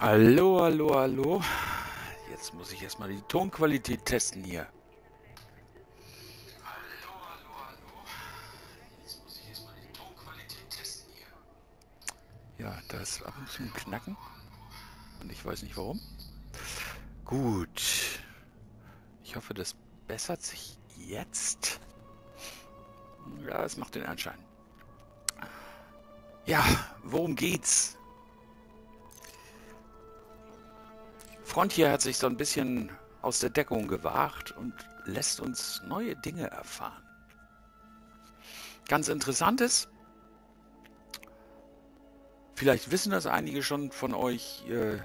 Hallo, hallo, hallo. Jetzt muss ich erstmal die Tonqualität testen hier. Hallo, hallo, hallo. Jetzt muss ich erstmal die Tonqualität testen hier. Ja, da ist ab und zu ein Knacken. Und ich weiß nicht warum. Gut. Ich hoffe, das bessert sich jetzt. Ja, es macht den Anschein. Ja, worum geht's? Frontier hat sich so ein bisschen aus der Deckung gewagt und lässt uns neue Dinge erfahren. Ganz interessant ist, vielleicht wissen das einige schon von euch, äh,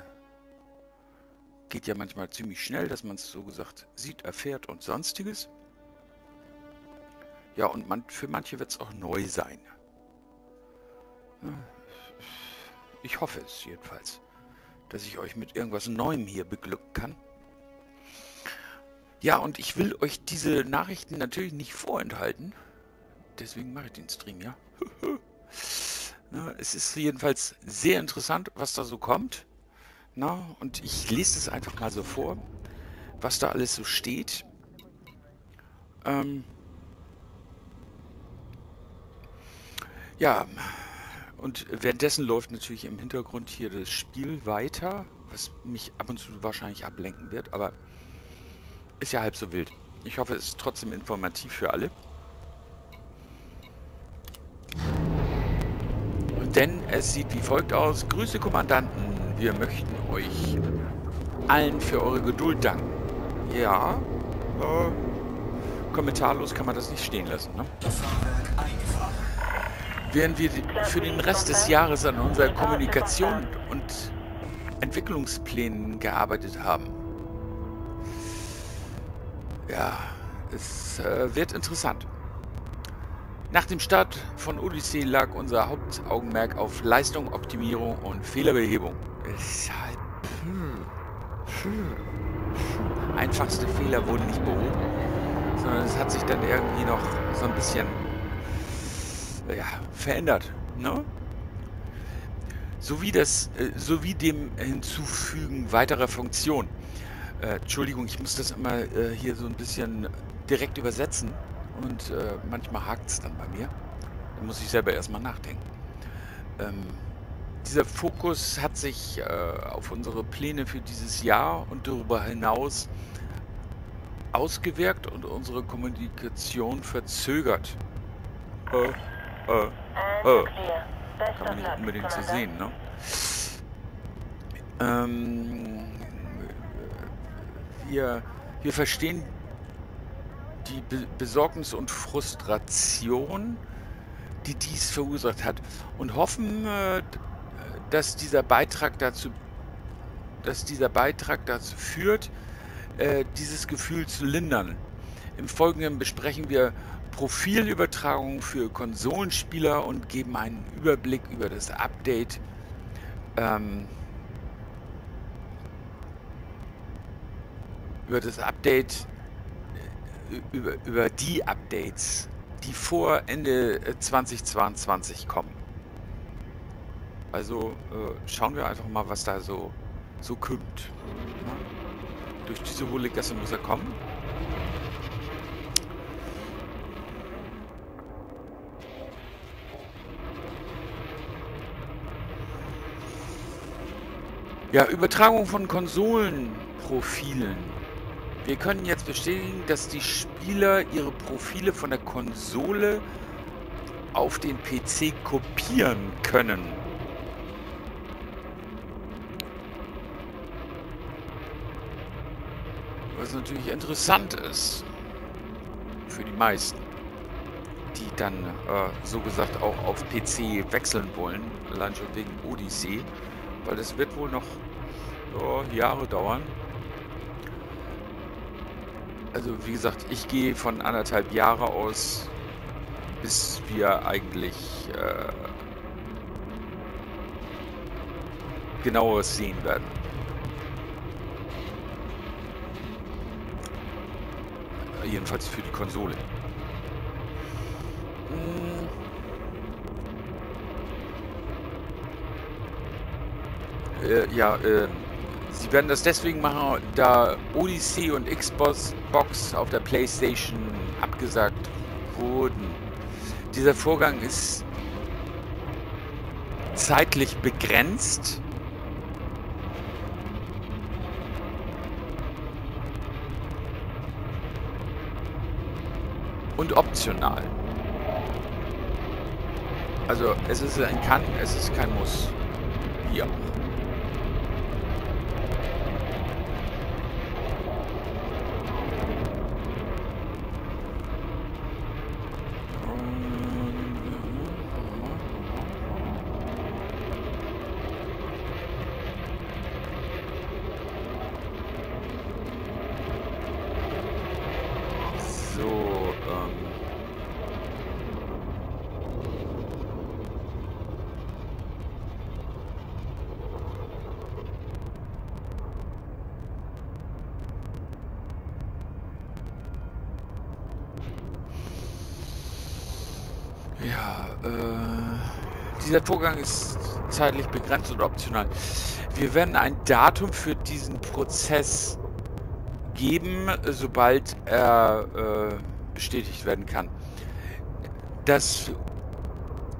geht ja manchmal ziemlich schnell, dass man es so gesagt sieht, erfährt und sonstiges. Ja, und man, für manche wird es auch neu sein. Ich hoffe es jedenfalls dass ich euch mit irgendwas Neuem hier beglücken kann. Ja, und ich will euch diese Nachrichten natürlich nicht vorenthalten. Deswegen mache ich den Stream, ja. Es ist jedenfalls sehr interessant, was da so kommt. Na, und ich lese es einfach mal so vor, was da alles so steht. Ähm ja, und währenddessen läuft natürlich im Hintergrund hier das Spiel weiter, was mich ab und zu wahrscheinlich ablenken wird, aber ist ja halb so wild. Ich hoffe, es ist trotzdem informativ für alle. Denn es sieht wie folgt aus. Grüße Kommandanten, wir möchten euch allen für eure Geduld danken. Ja, äh, kommentarlos kann man das nicht stehen lassen. Ne? Während wir für den Rest des Jahres an unserer Kommunikation und Entwicklungsplänen gearbeitet haben. Ja, es äh, wird interessant. Nach dem Start von Odyssey lag unser Hauptaugenmerk auf Leistung, Optimierung und Fehlerbehebung. Deshalb, hm, hm, einfachste Fehler wurden nicht behoben, sondern es hat sich dann irgendwie noch so ein bisschen ja, verändert. Ne? Sowie, das, äh, sowie dem Hinzufügen weiterer Funktionen. Äh, Entschuldigung, ich muss das immer äh, hier so ein bisschen direkt übersetzen und äh, manchmal hakt es dann bei mir. Da muss ich selber erstmal nachdenken. Ähm, dieser Fokus hat sich äh, auf unsere Pläne für dieses Jahr und darüber hinaus ausgewirkt und unsere Kommunikation verzögert. Äh, äh, äh. Kann man nicht unbedingt so sehen, ne? Ähm, wir, wir verstehen die Be Besorgnis und Frustration, die dies verursacht hat und hoffen, äh, dass dieser Beitrag dazu, dass dieser Beitrag dazu führt, äh, dieses Gefühl zu lindern. Im Folgenden besprechen wir Profilübertragung für Konsolenspieler und geben einen Überblick über das Update. Ähm, über das Update, äh, über, über die Updates, die vor Ende 2022 äh, kommen. Also äh, schauen wir einfach mal, was da so, so kommt. Ja? Durch diese hohle Gasse muss er kommen. Ja, Übertragung von Konsolenprofilen. Wir können jetzt bestätigen, dass die Spieler ihre Profile von der Konsole auf den PC kopieren können. Was natürlich interessant ist für die meisten, die dann äh, so gesagt auch auf PC wechseln wollen, allein schon wegen Odyssey. Weil das wird wohl noch oh, Jahre dauern. Also wie gesagt, ich gehe von anderthalb Jahre aus, bis wir eigentlich äh, genaueres sehen werden. Jedenfalls für die Konsole. Äh, ja, äh, sie werden das deswegen machen, da Odyssey und Xbox Box auf der Playstation abgesagt wurden. Dieser Vorgang ist zeitlich begrenzt. Und optional. Also es ist ein Kann, es ist kein Muss. Hier. Ja, äh, dieser Vorgang ist zeitlich begrenzt und optional. Wir werden ein Datum für diesen Prozess geben, sobald er äh, bestätigt werden kann. Das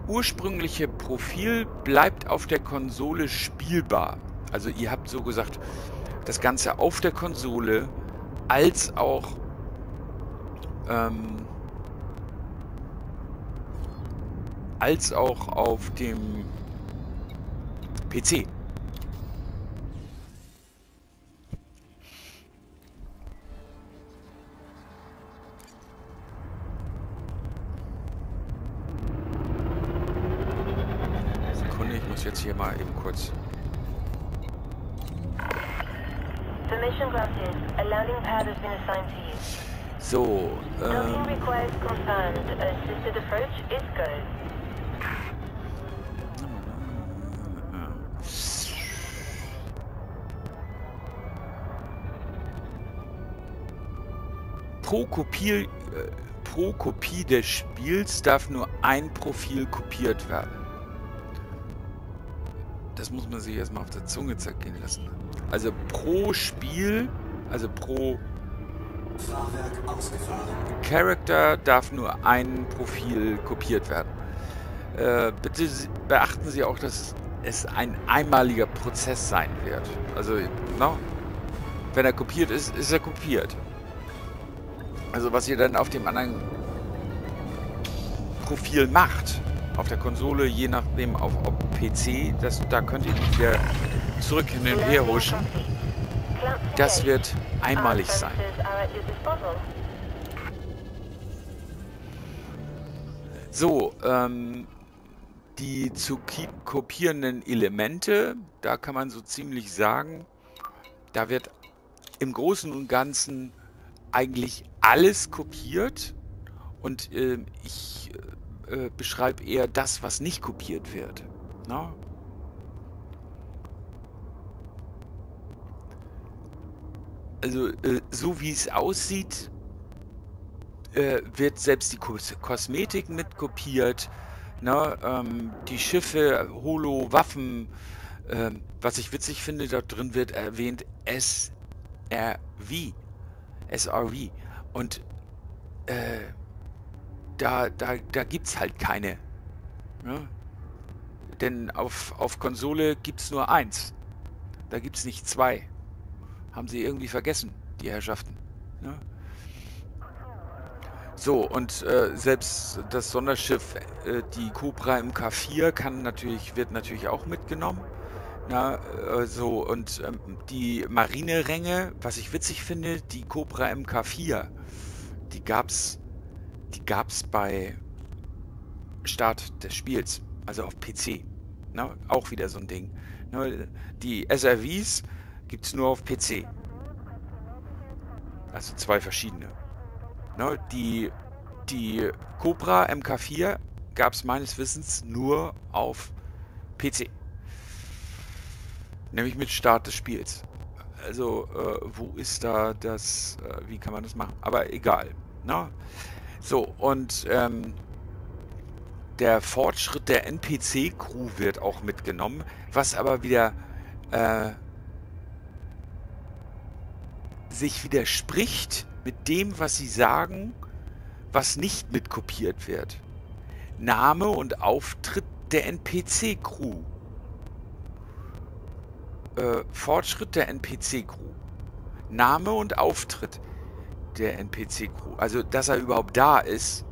ursprüngliche Profil bleibt auf der Konsole spielbar. Also ihr habt so gesagt, das Ganze auf der Konsole als auch ähm, als auch auf dem PC. Sekunde, ich muss jetzt hier mal eben kurz. Permission granted. Pro Kopie, äh, pro Kopie des Spiels darf nur ein Profil kopiert werden. Das muss man sich erstmal auf der Zunge zergehen lassen. Also pro Spiel, also pro Character darf nur ein Profil kopiert werden. Äh, bitte beachten Sie auch, dass es ein einmaliger Prozess sein wird. Also, no, wenn er kopiert ist, ist er kopiert. Also was ihr dann auf dem anderen Profil macht, auf der Konsole, je nachdem auf, auf PC, das, da könnt ihr wieder zurück hin und her huschen. Das wird einmalig sein. So, ähm, die zu kopierenden Elemente, da kann man so ziemlich sagen, da wird im Großen und Ganzen eigentlich alles kopiert und äh, ich äh, beschreibe eher das, was nicht kopiert wird. Na? Ne? Also äh, so wie es aussieht, äh, wird selbst die Kos Kosmetik mit kopiert. Na, ne? ähm, die Schiffe, Holo, Waffen. Ähm, was ich witzig finde, dort drin wird erwähnt SRV. SRV. Und äh, da, da, da gibt es halt keine. Ne? Denn auf, auf Konsole gibt es nur eins. Da gibt es nicht zwei. Haben sie irgendwie vergessen, die Herrschaften. Ne? So, und äh, selbst das Sonderschiff, äh, die Cobra MK4, kann natürlich, wird natürlich auch mitgenommen. Na, äh, so, und ähm, die Marineränge, was ich witzig finde, die Cobra MK4, die gab's, die gab's bei Start des Spiels, also auf PC. Na, auch wieder so ein Ding. Na, die SRVs gibt's nur auf PC. Also zwei verschiedene. Na, die, die Cobra MK4 gab's meines Wissens nur auf PC. Nämlich mit Start des Spiels. Also, äh, wo ist da das, äh, wie kann man das machen? Aber egal. Ne? So, und ähm, der Fortschritt der NPC-Crew wird auch mitgenommen, was aber wieder äh, sich widerspricht mit dem, was sie sagen, was nicht mitkopiert wird. Name und Auftritt der NPC-Crew. Äh, Fortschritt der NPC-Crew. Name und Auftritt der NPC-Crew. Also, dass er überhaupt da ist,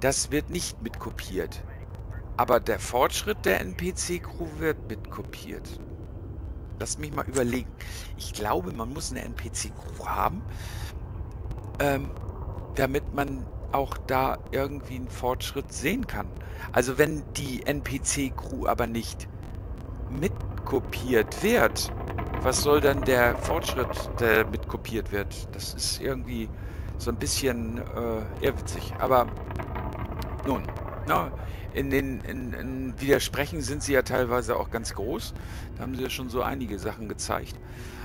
das wird nicht mitkopiert. Aber der Fortschritt der NPC-Crew wird mitkopiert. Lass mich mal überlegen. Ich glaube, man muss eine NPC-Crew haben, ähm, damit man auch da irgendwie einen Fortschritt sehen kann. Also wenn die NPC-Crew aber nicht mitkopiert wird, was soll dann der Fortschritt, der mitkopiert wird? Das ist irgendwie so ein bisschen äh, irrwitzig. Aber nun, na, in den in, in Widersprechen sind sie ja teilweise auch ganz groß. Da haben sie ja schon so einige Sachen gezeigt,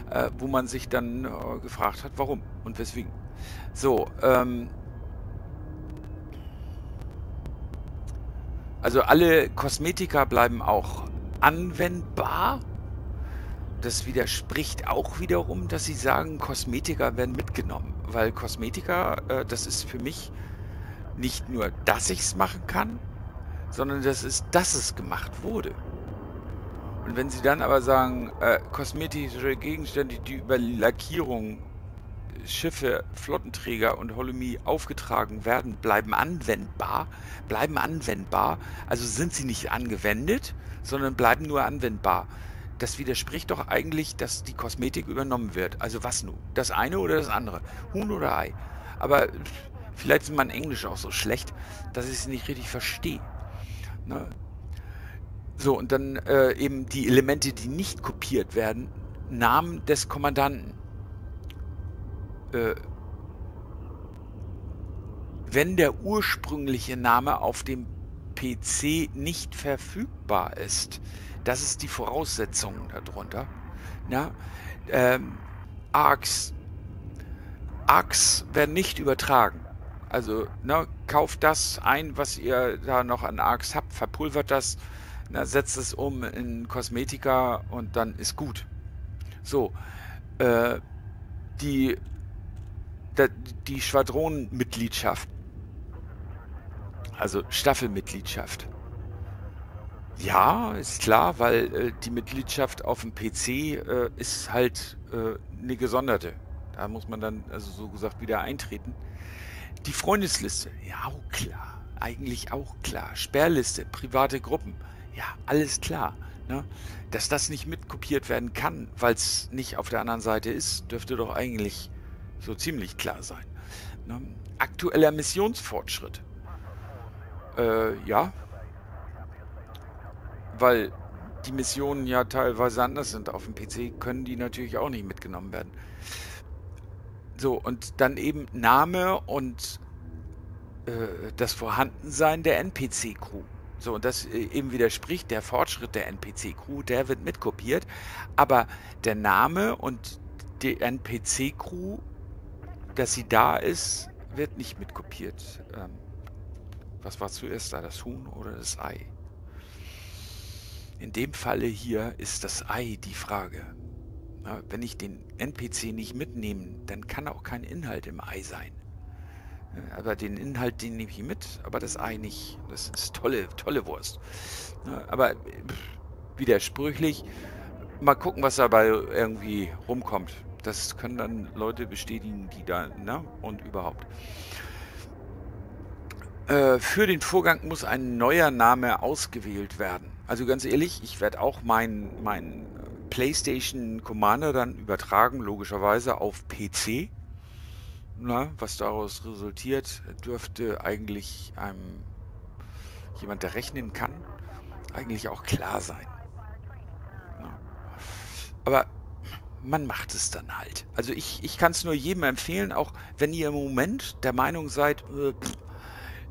äh, wo man sich dann äh, gefragt hat, warum und weswegen. So, ähm, also alle Kosmetika bleiben auch anwendbar. Das widerspricht auch wiederum, dass sie sagen, Kosmetika werden mitgenommen. Weil Kosmetika, äh, das ist für mich nicht nur, dass ich es machen kann, sondern das ist, dass es gemacht wurde. Und wenn Sie dann aber sagen, äh, kosmetische Gegenstände, die über Lackierung, Schiffe, Flottenträger und Holomie aufgetragen werden, bleiben anwendbar, bleiben anwendbar, also sind sie nicht angewendet, sondern bleiben nur anwendbar. Das widerspricht doch eigentlich, dass die Kosmetik übernommen wird. Also was nun? Das eine oder das andere? Huhn oder Ei? Aber vielleicht ist mein Englisch auch so schlecht, dass ich es nicht richtig verstehe. Ne? So, und dann äh, eben die Elemente, die nicht kopiert werden, Namen des Kommandanten. Äh, wenn der ursprüngliche Name auf dem PC nicht verfügbar ist, das ist die Voraussetzung darunter. Ja? Ähm, ARCs, ARCs werden nicht übertragen. Also ne, kauft das ein, was ihr da noch an ARCs habt, verpulvert das, na, setzt es um in Kosmetika und dann ist gut. So, äh, die, die Schwadronenmitgliedschaft, also Staffelmitgliedschaft. Ja, ist klar, weil äh, die Mitgliedschaft auf dem PC äh, ist halt äh, eine gesonderte. Da muss man dann also so gesagt wieder eintreten. Die Freundesliste, ja, auch klar. Eigentlich auch klar. Sperrliste, private Gruppen, ja, alles klar. Ne? Dass das nicht mitkopiert werden kann, weil es nicht auf der anderen Seite ist, dürfte doch eigentlich so ziemlich klar sein. Ne? Aktueller Missionsfortschritt. Äh, ja. Weil die Missionen ja teilweise anders sind auf dem PC, können die natürlich auch nicht mitgenommen werden. So, und dann eben Name und äh, das Vorhandensein der NPC-Crew. So, und das äh, eben widerspricht der Fortschritt der NPC-Crew, der wird mitkopiert, aber der Name und die NPC-Crew, dass sie da ist, wird nicht mitkopiert. Ähm, was war zuerst da, das Huhn oder das Ei? In dem Falle hier ist das Ei die Frage. Wenn ich den NPC nicht mitnehme, dann kann auch kein Inhalt im Ei sein. Aber den Inhalt, den nehme ich mit, aber das Ei nicht. Das ist tolle, tolle Wurst. Aber widersprüchlich. Mal gucken, was dabei irgendwie rumkommt. Das können dann Leute bestätigen, die da, ne? Und überhaupt. Äh, für den Vorgang muss ein neuer Name ausgewählt werden. Also ganz ehrlich, ich werde auch meinen mein PlayStation Commander dann übertragen, logischerweise auf PC. Na, was daraus resultiert, dürfte eigentlich einem jemand, der rechnen kann, eigentlich auch klar sein. Na. Aber man macht es dann halt. Also ich, ich kann es nur jedem empfehlen, auch wenn ihr im Moment der Meinung seid, äh,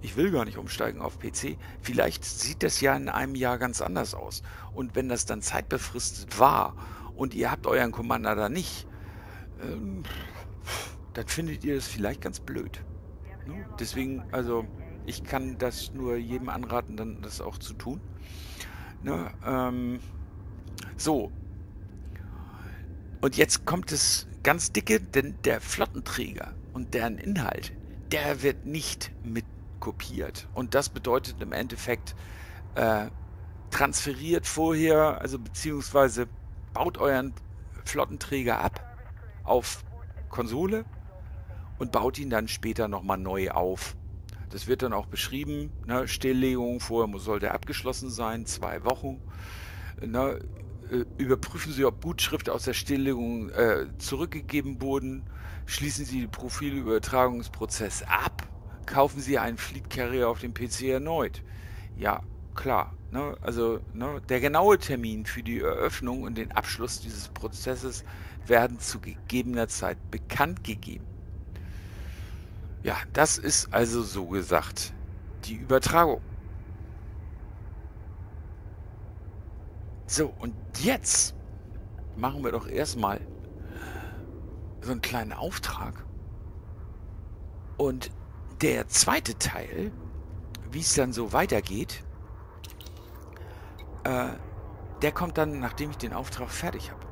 ich will gar nicht umsteigen auf PC. Vielleicht sieht das ja in einem Jahr ganz anders aus. Und wenn das dann zeitbefristet war und ihr habt euren Commander da nicht, ähm, dann findet ihr das vielleicht ganz blöd. Ne? Deswegen, also ich kann das nur jedem anraten, dann das auch zu tun. Ne? Ähm, so, Und jetzt kommt es ganz dicke, denn der Flottenträger und deren Inhalt, der wird nicht mit kopiert. Und das bedeutet im Endeffekt, äh, transferiert vorher, also beziehungsweise baut euren Flottenträger ab auf Konsole und baut ihn dann später nochmal neu auf. Das wird dann auch beschrieben. Ne? Stilllegung vorher sollte abgeschlossen sein, zwei Wochen. Ne? Äh, überprüfen Sie, ob Bootschriften aus der Stilllegung äh, zurückgegeben wurden. Schließen Sie den Profilübertragungsprozess ab. Kaufen Sie einen Fleet Carrier auf dem PC erneut. Ja, klar. Ne? Also ne? der genaue Termin für die Eröffnung und den Abschluss dieses Prozesses werden zu gegebener Zeit bekannt gegeben. Ja, das ist also so gesagt die Übertragung. So, und jetzt machen wir doch erstmal so einen kleinen Auftrag. Und der zweite Teil, wie es dann so weitergeht, äh, der kommt dann, nachdem ich den Auftrag fertig habe.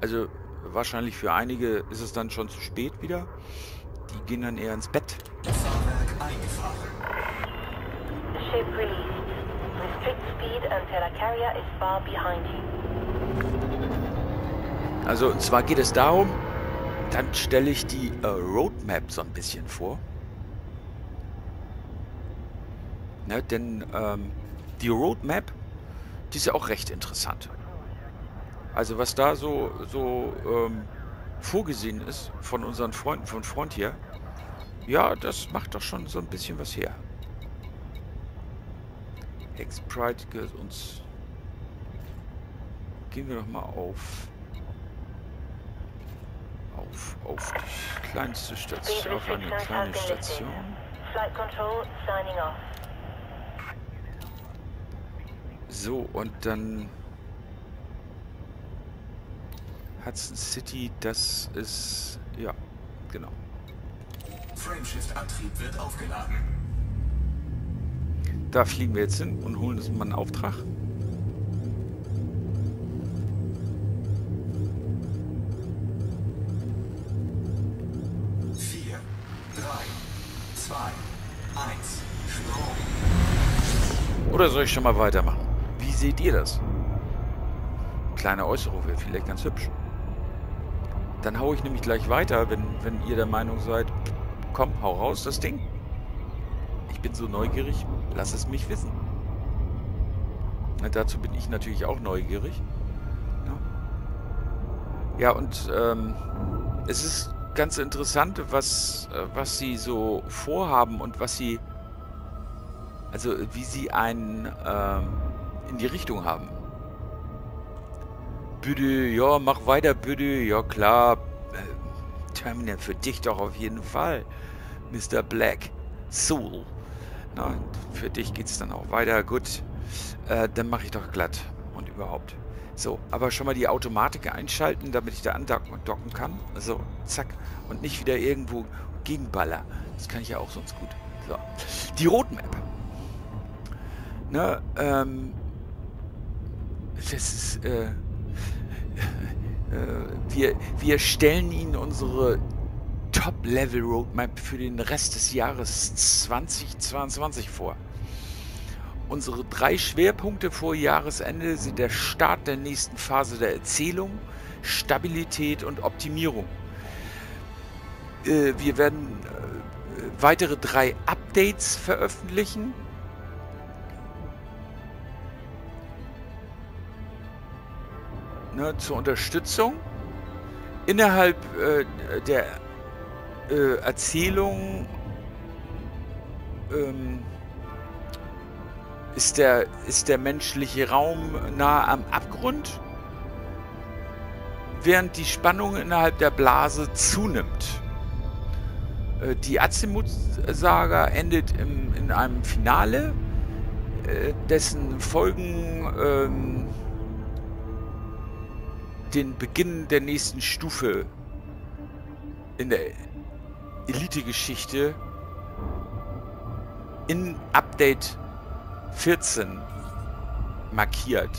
Also wahrscheinlich für einige ist es dann schon zu spät wieder. Die gehen dann eher ins Bett. Fahrwerk eingefahren. Ship released. Restrict speed until a carrier is far behind you. Also, und zwar geht es darum, dann stelle ich die äh, Roadmap so ein bisschen vor. Ne, denn ähm, die Roadmap, die ist ja auch recht interessant. Also was da so, so ähm, vorgesehen ist von unseren Freunden von Frontier, ja, das macht doch schon so ein bisschen was her. X-Pride gehört uns. Gehen wir doch mal auf. Auf, auf die kleinste Station, auf eine kleine Station. So, und dann Hudson City, das ist... Ja, genau. Frameshift-Antrieb wird aufgeladen. Da fliegen wir jetzt hin und holen uns mal einen Auftrag. Vier, drei, zwei, eins, Sprung. Oder soll ich schon mal weitermachen? Seht ihr das? Kleine Äußerung wäre vielleicht ganz hübsch. Dann haue ich nämlich gleich weiter, wenn, wenn ihr der Meinung seid, komm, hau raus das Ding. Ich bin so neugierig, lass es mich wissen. Na, dazu bin ich natürlich auch neugierig. Ja, ja und ähm, es ist ganz interessant, was, äh, was sie so vorhaben und was sie, also wie sie einen ähm, in die Richtung haben. Bitte, ja, mach weiter, bitte. Ja, klar. Äh, Terminal für dich doch auf jeden Fall. Mr. Black Soul. Na, für dich geht's dann auch weiter. Gut. Äh, dann mache ich doch glatt. Und überhaupt. So, aber schon mal die Automatik einschalten, damit ich da andocken kann. So, zack. Und nicht wieder irgendwo gegenballer. Das kann ich ja auch sonst gut. So. Die Roadmap. Ne, ähm. Das ist, äh äh, wir, wir stellen Ihnen unsere Top-Level-Roadmap für den Rest des Jahres 2022 vor. Unsere drei Schwerpunkte vor Jahresende sind der Start der nächsten Phase der Erzählung, Stabilität und Optimierung. Äh, wir werden äh, weitere drei Updates veröffentlichen ne, zur Unterstützung innerhalb äh, der äh, Erzählung ähm, ist der, ist der menschliche Raum nah am Abgrund, während die Spannung innerhalb der Blase zunimmt. Äh, die Azimuth-Saga endet im, in einem Finale, äh, dessen Folgen ähm, den Beginn der nächsten Stufe in der Elite-Geschichte in Update 14 markiert.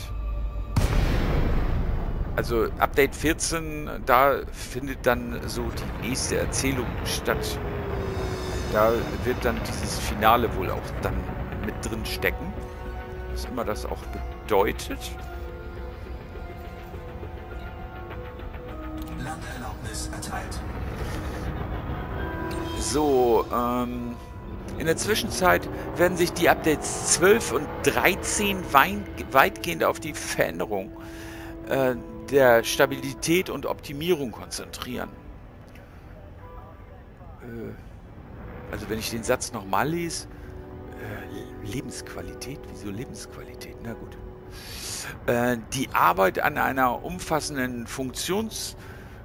also Update 14, da findet dann so die nächste Erzählung statt. Da wird dann dieses Finale wohl auch dann mit drin stecken. Was immer das auch bedeutet. Landeerlaubnis erteilt. So, ähm, in der Zwischenzeit werden sich die Updates 12 und 13 weitgehend auf die Veränderung äh, der Stabilität und Optimierung konzentrieren. Äh, also wenn ich den Satz nochmal lese, äh, Lebensqualität, wieso Lebensqualität? Na gut. Äh, die Arbeit an einer umfassenden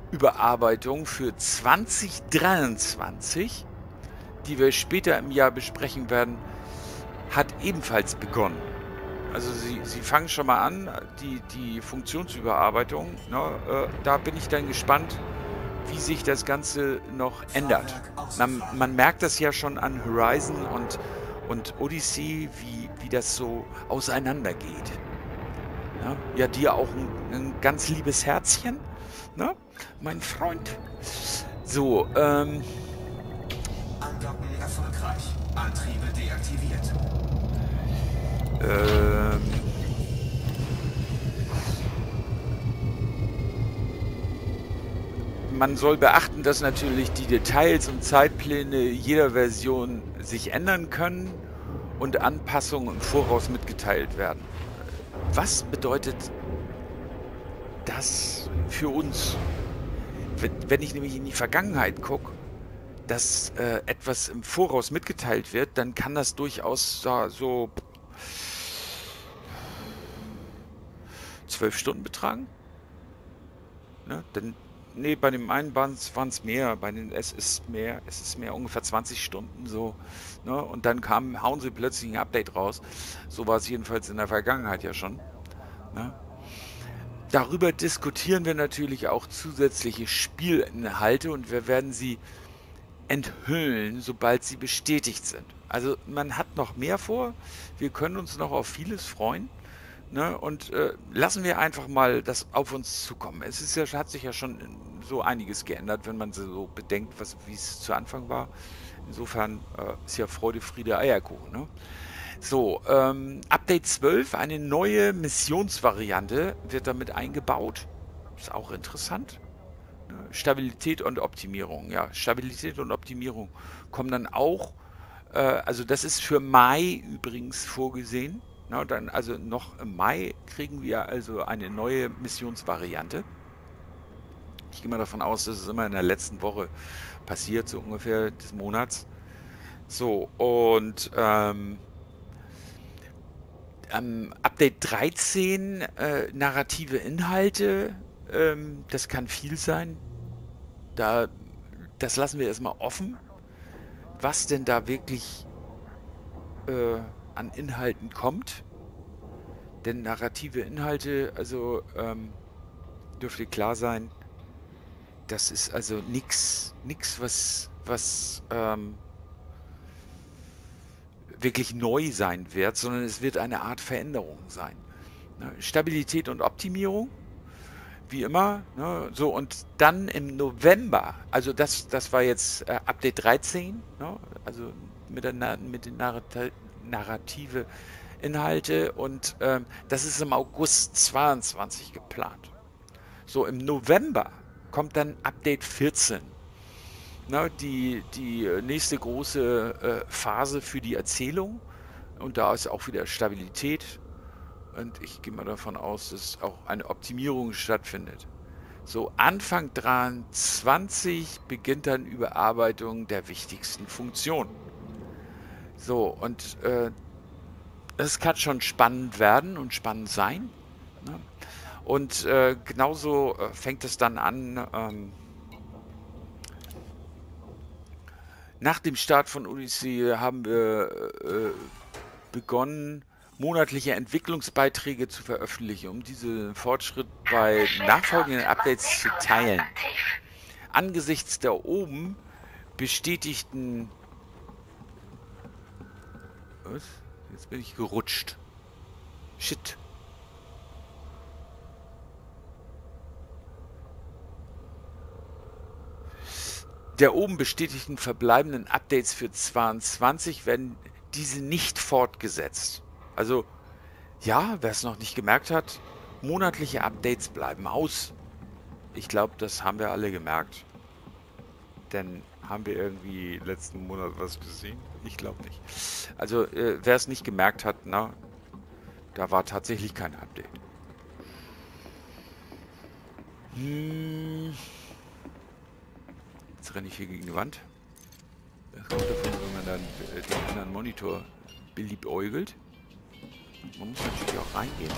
Funktionsüberarbeitung für 2023, die wir später im Jahr besprechen werden, hat ebenfalls begonnen. Also sie, sie fangen schon mal an, die, die Funktionsüberarbeitung. Ne, äh, da bin ich dann gespannt, wie sich das Ganze noch ändert. Man, man merkt das ja schon an Horizon und, und Odyssey, wie, wie das so auseinandergeht. Ja, ja dir auch ein, ein, ganz liebes Herzchen, ne? Mein Freund. So, ähm... Andocken erfolgreich. Antriebe deaktiviert. Ähm man soll beachten, dass natürlich die Details und Zeitpläne jeder Version sich ändern können und Anpassungen im Voraus mitgeteilt werden. Was bedeutet das für uns? Wenn ich nämlich in die Vergangenheit gucke, dass äh, etwas im Voraus mitgeteilt wird, dann kann das durchaus so zwölf Stunden betragen. Ne? Denn, nee, bei dem einen waren es mehr, bei den es ist mehr, es ist mehr, ungefähr 20 Stunden so. Ne? Und dann kam, hauen sie plötzlich ein Update raus. So war es jedenfalls in der Vergangenheit ja schon. Ne? Darüber diskutieren wir natürlich auch zusätzliche Spielinhalte und wir werden sie enthüllen, sobald sie bestätigt sind. Also man hat noch mehr vor. Wir können uns noch auf vieles freuen. Ne? Und äh, lassen wir einfach mal das auf uns zukommen. Es ist ja, hat sich ja schon so einiges geändert, wenn man so bedenkt, wie es zu Anfang war. Insofern äh, ist ja Freude, Friede, Eierkuchen. Ne? So, ähm, Update 12, eine neue Missionsvariante wird damit eingebaut. Ist auch interessant. Ne? Stabilität und Optimierung. Ja, Stabilität und Optimierung kommen dann auch. Äh, also das ist für Mai übrigens vorgesehen. Na, dann also noch im Mai kriegen wir also eine neue Missionsvariante. Ich gehe mal davon aus, dass es immer in der letzten Woche passiert, so ungefähr des Monats. So, und ähm, ähm, Update 13, äh, narrative Inhalte, ähm, das kann viel sein. Da, das lassen wir erstmal offen, was denn da wirklich äh, an Inhalten kommt. Denn narrative Inhalte, also ähm, dürfte klar sein, das ist also nichts, was, was ähm, wirklich neu sein wird, sondern es wird eine Art Veränderung sein. Ne? Stabilität und Optimierung, wie immer. Ne? So, und dann im November, also das, das war jetzt äh, Update 13, ne? also mit, der, mit den Narrat narrative Inhalte und ähm, das ist im August 22 geplant. So, im November kommt dann Update 14. Na, die, die nächste große äh, Phase für die Erzählung und da ist auch wieder Stabilität und ich gehe mal davon aus, dass auch eine Optimierung stattfindet. So, Anfang 23 beginnt dann Überarbeitung der wichtigsten Funktionen. So, und äh, kann schon spannend werden und spannend sein. Ne? Und äh, genauso äh, fängt es dann an, ähm, nach dem Start von Odyssey haben wir äh, begonnen, monatliche Entwicklungsbeiträge zu veröffentlichen, um diesen Fortschritt bei nachfolgenden Updates zu teilen. Angesichts der oben bestätigten was? Jetzt bin ich gerutscht. Shit. Der oben bestätigten verbleibenden Updates für 22 werden diese nicht fortgesetzt. Also ja, wer es noch nicht gemerkt hat, monatliche Updates bleiben aus. Ich glaube, das haben wir alle gemerkt. Denn haben wir irgendwie letzten Monat was gesehen? Ich glaube nicht. Also, äh, wer es nicht gemerkt hat, na, da war tatsächlich kein Update. Hm. Jetzt renne ich hier gegen die Wand. Das kommt davon, wenn man dann äh, den anderen Monitor beliebäugelt. Man muss natürlich auch reingehen.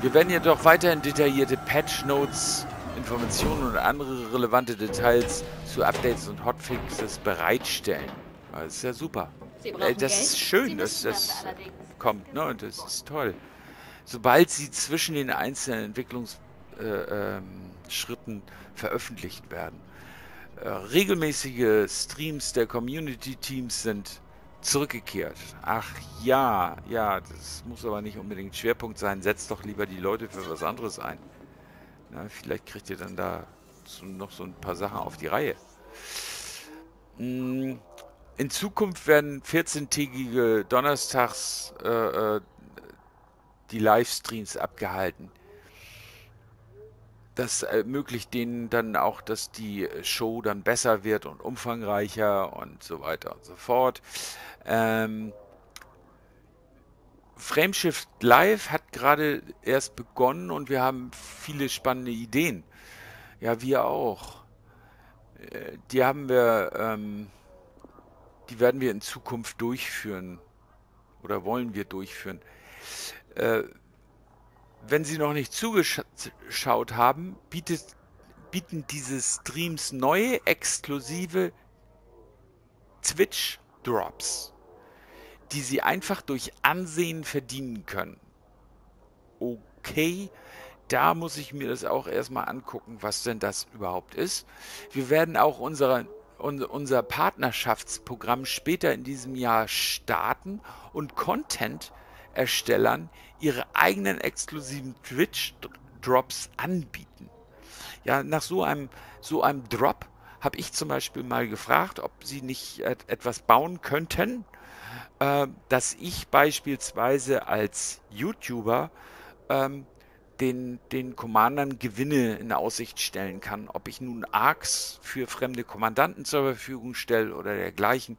Wir werden jedoch weiterhin detaillierte Patch Notes, Informationen und andere relevante Details zu Updates und Hotfixes bereitstellen. Das ist ja super. Äh, das ist schön, dass das kommt, ne? Und das ist toll. Sobald sie zwischen den einzelnen Entwicklungsschritten äh, ähm, veröffentlicht werden. Äh, regelmäßige Streams der Community-Teams sind zurückgekehrt. Ach ja, ja, das muss aber nicht unbedingt Schwerpunkt sein. Setzt doch lieber die Leute für was anderes ein. Na, vielleicht kriegt ihr dann da noch so ein paar Sachen auf die Reihe. Hm, in Zukunft werden 14-tägige Donnerstags äh, äh, die Livestreams abgehalten. Das ermöglicht denen dann auch, dass die Show dann besser wird und umfangreicher und so weiter und so fort. Ähm, Frameshift Live hat gerade erst begonnen und wir haben viele spannende Ideen. Ja, wir auch. Äh, die haben wir, ähm, die werden wir in Zukunft durchführen oder wollen wir durchführen. Äh, wenn Sie noch nicht zugeschaut haben, bietet, bieten diese Streams neue, exklusive Twitch-Drops, die Sie einfach durch Ansehen verdienen können. Okay, da muss ich mir das auch erstmal angucken, was denn das überhaupt ist. Wir werden auch unsere, unser Partnerschaftsprogramm später in diesem Jahr starten und Content Erstellern ihre eigenen exklusiven Twitch-Drops anbieten. Ja, nach so einem, so einem Drop habe ich zum Beispiel mal gefragt, ob sie nicht etwas bauen könnten, äh, dass ich beispielsweise als YouTuber ähm, den, den Commandern Gewinne in Aussicht stellen kann. Ob ich nun ARCs für fremde Kommandanten zur Verfügung stelle oder dergleichen.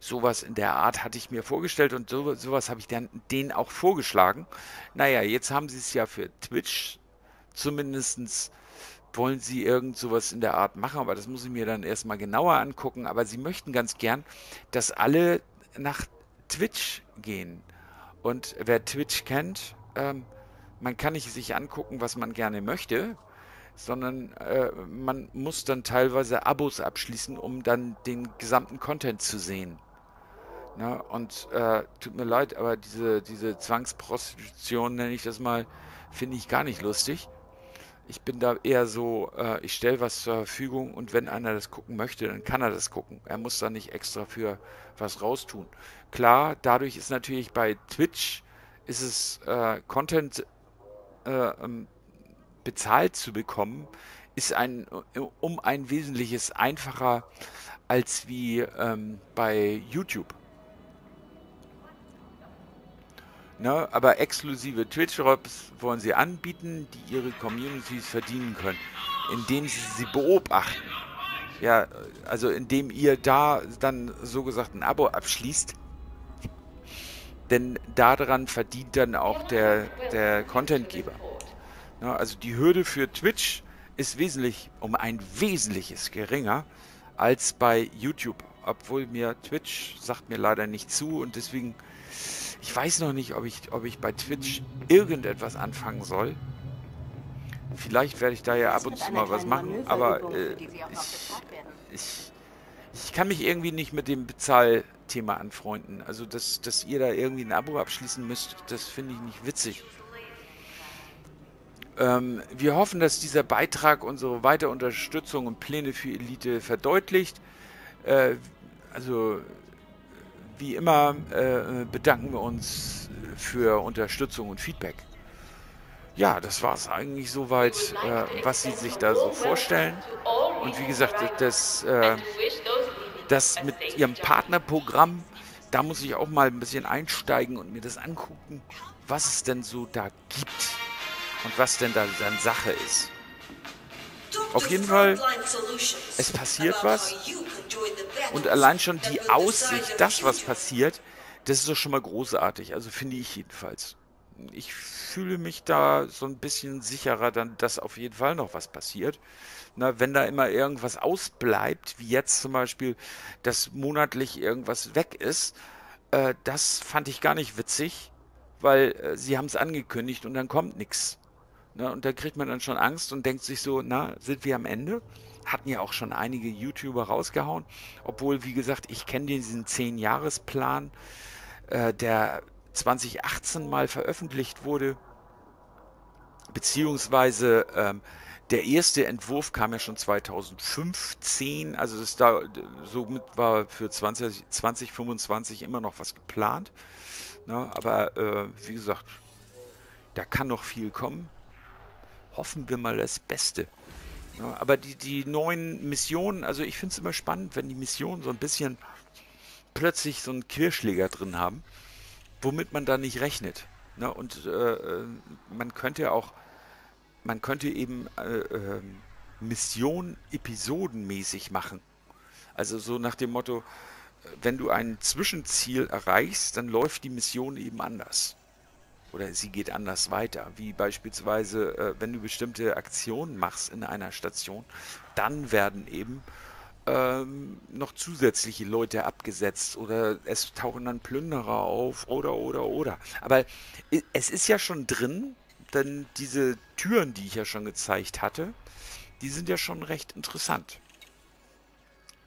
Sowas in der Art hatte ich mir vorgestellt und so, sowas habe ich dann denen auch vorgeschlagen. Naja, jetzt haben sie es ja für Twitch zumindest wollen sie irgend sowas in der Art machen, aber das muss ich mir dann erstmal genauer angucken. Aber sie möchten ganz gern, dass alle nach Twitch gehen. Und wer Twitch kennt, ähm, man kann nicht sich angucken, was man gerne möchte, sondern äh, man muss dann teilweise Abos abschließen, um dann den gesamten Content zu sehen. Na, und äh, tut mir leid, aber diese, diese Zwangsprostitution, nenne ich das mal, finde ich gar nicht lustig. Ich bin da eher so, äh, ich stelle was zur Verfügung und wenn einer das gucken möchte, dann kann er das gucken. Er muss da nicht extra für was raustun. Klar, dadurch ist natürlich bei Twitch ist es äh, Content äh, ähm, bezahlt zu bekommen, ist ein, um ein wesentliches einfacher als wie ähm, bei YouTube. Ne, aber exklusive Twitch-Drops wollen sie anbieten, die ihre Communities verdienen können, indem sie sie beobachten. Ja, also indem ihr da dann so gesagt ein Abo abschließt denn daran verdient dann auch der, der Contentgeber. Ja, also die Hürde für Twitch ist wesentlich um ein wesentliches geringer als bei YouTube. Obwohl mir Twitch sagt mir leider nicht zu und deswegen, ich weiß noch nicht, ob ich, ob ich bei Twitch irgendetwas anfangen soll. Vielleicht werde ich da ja ab und zu mal was machen, aber äh, ich, ich, ich kann mich irgendwie nicht mit dem Bezahl Thema anfreunden. Also, dass, dass ihr da irgendwie ein Abo abschließen müsst, das finde ich nicht witzig. Ähm, wir hoffen, dass dieser Beitrag unsere weitere Unterstützung und Pläne für Elite verdeutlicht. Äh, also, wie immer äh, bedanken wir uns für Unterstützung und Feedback. Ja, das war es eigentlich soweit, äh, was Sie sich da so vorstellen. Und wie gesagt, das, äh, das mit ihrem Partnerprogramm, da muss ich auch mal ein bisschen einsteigen und mir das angucken, was es denn so da gibt und was denn da dann Sache ist. Auf jeden Fall, es passiert was. Und allein schon die Aussicht, dass was passiert, das ist doch schon mal großartig. Also finde ich jedenfalls. Ich fühle mich da so ein bisschen sicherer, dann, dass auf jeden Fall noch was passiert. Na, wenn da immer irgendwas ausbleibt, wie jetzt zum Beispiel, dass monatlich irgendwas weg ist, äh, das fand ich gar nicht witzig, weil äh, sie haben es angekündigt und dann kommt nichts. Ne? Und da kriegt man dann schon Angst und denkt sich so, na, sind wir am Ende? Hatten ja auch schon einige YouTuber rausgehauen. Obwohl, wie gesagt, ich kenne diesen 10-Jahres-Plan, äh, der 2018 mal veröffentlicht wurde. Beziehungsweise ähm, der erste Entwurf kam ja schon 2015. Also das da, somit war für 20, 2025 immer noch was geplant. Ne? Aber äh, wie gesagt, da kann noch viel kommen hoffen wir mal das Beste. Ja, aber die, die neuen Missionen, also ich finde es immer spannend, wenn die Missionen so ein bisschen plötzlich so einen Querschläger drin haben, womit man da nicht rechnet. Ne? Und äh, äh man könnte auch, man könnte eben äh, äh, Mission episodenmäßig machen. Also so nach dem Motto, wenn du ein Zwischenziel erreichst, dann läuft die Mission eben anders oder sie geht anders weiter. Wie beispielsweise, äh, wenn du bestimmte Aktionen machst in einer Station, dann werden eben ähm, noch zusätzliche Leute abgesetzt oder es tauchen dann Plünderer auf oder oder oder. Aber es ist ja schon drin, denn diese Türen, die ich ja schon gezeigt hatte, die sind ja schon recht interessant.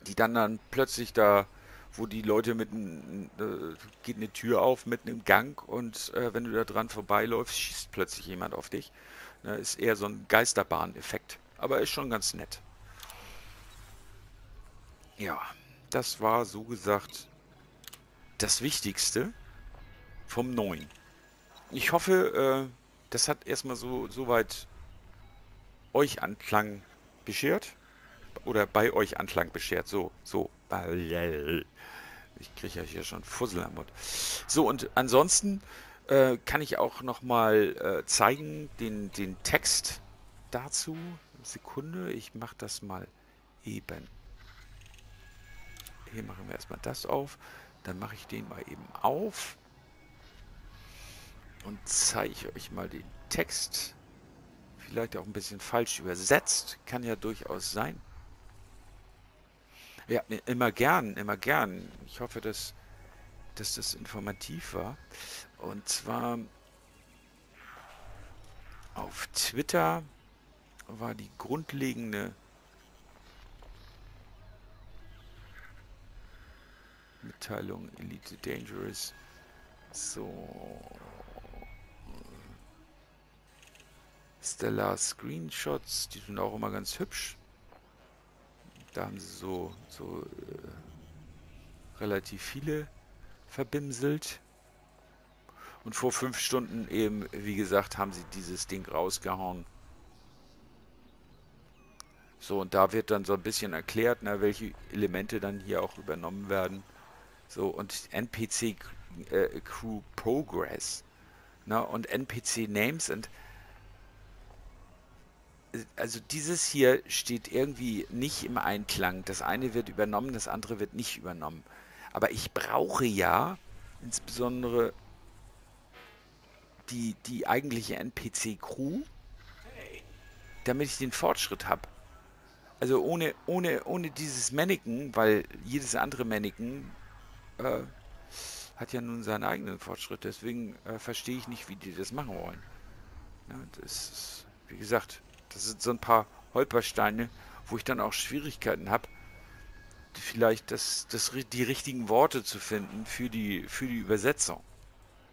Die dann dann plötzlich da wo die Leute mit äh, geht eine Tür auf mitten im Gang und äh, wenn du da dran vorbeiläufst, schießt plötzlich jemand auf dich. Ne, ist eher so ein Geisterbahn-Effekt, aber ist schon ganz nett. Ja, das war so gesagt das Wichtigste vom Neuen. Ich hoffe, äh, das hat erstmal so soweit euch Anklang beschert oder bei euch Anklang beschert. So, so. Ich kriege ja hier schon Fussel am Mund. So, und ansonsten äh, kann ich auch nochmal äh, zeigen, den, den Text dazu. Sekunde, ich mache das mal eben. Hier machen wir erstmal das auf. Dann mache ich den mal eben auf. Und zeige euch mal den Text. Vielleicht auch ein bisschen falsch übersetzt. Kann ja durchaus sein. Ja, immer gern, immer gern. Ich hoffe, dass, dass das informativ war. Und zwar auf Twitter war die grundlegende Mitteilung Elite Dangerous. So. Stellar Screenshots, die sind auch immer ganz hübsch. Da haben sie so, so äh, relativ viele verbimselt. Und vor fünf Stunden eben, wie gesagt, haben sie dieses Ding rausgehauen. So, und da wird dann so ein bisschen erklärt, na, welche Elemente dann hier auch übernommen werden. So, und NPC äh, Crew Progress. Na, und NPC Names und also dieses hier steht irgendwie nicht im Einklang. Das eine wird übernommen, das andere wird nicht übernommen. Aber ich brauche ja insbesondere die, die eigentliche NPC-Crew, damit ich den Fortschritt habe. Also ohne, ohne, ohne dieses Mannequin, weil jedes andere Mannequin äh, hat ja nun seinen eigenen Fortschritt. Deswegen äh, verstehe ich nicht, wie die das machen wollen. Ja, das ist, wie gesagt, das sind so ein paar Holpersteine, wo ich dann auch Schwierigkeiten habe, vielleicht das, das, die richtigen Worte zu finden für die, für die Übersetzung.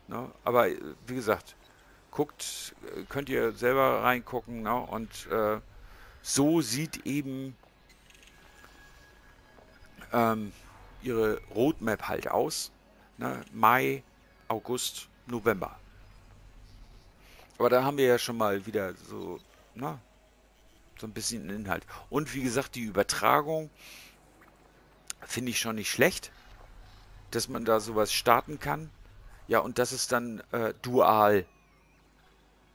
Ne? Aber äh, wie gesagt, guckt, äh, könnt ihr selber reingucken ne? und äh, so sieht eben ähm, ihre Roadmap halt aus. Ne? Mai, August, November. Aber da haben wir ja schon mal wieder so na, So ein bisschen Inhalt. Und wie gesagt, die Übertragung finde ich schon nicht schlecht, dass man da sowas starten kann. Ja, und dass es dann äh, dual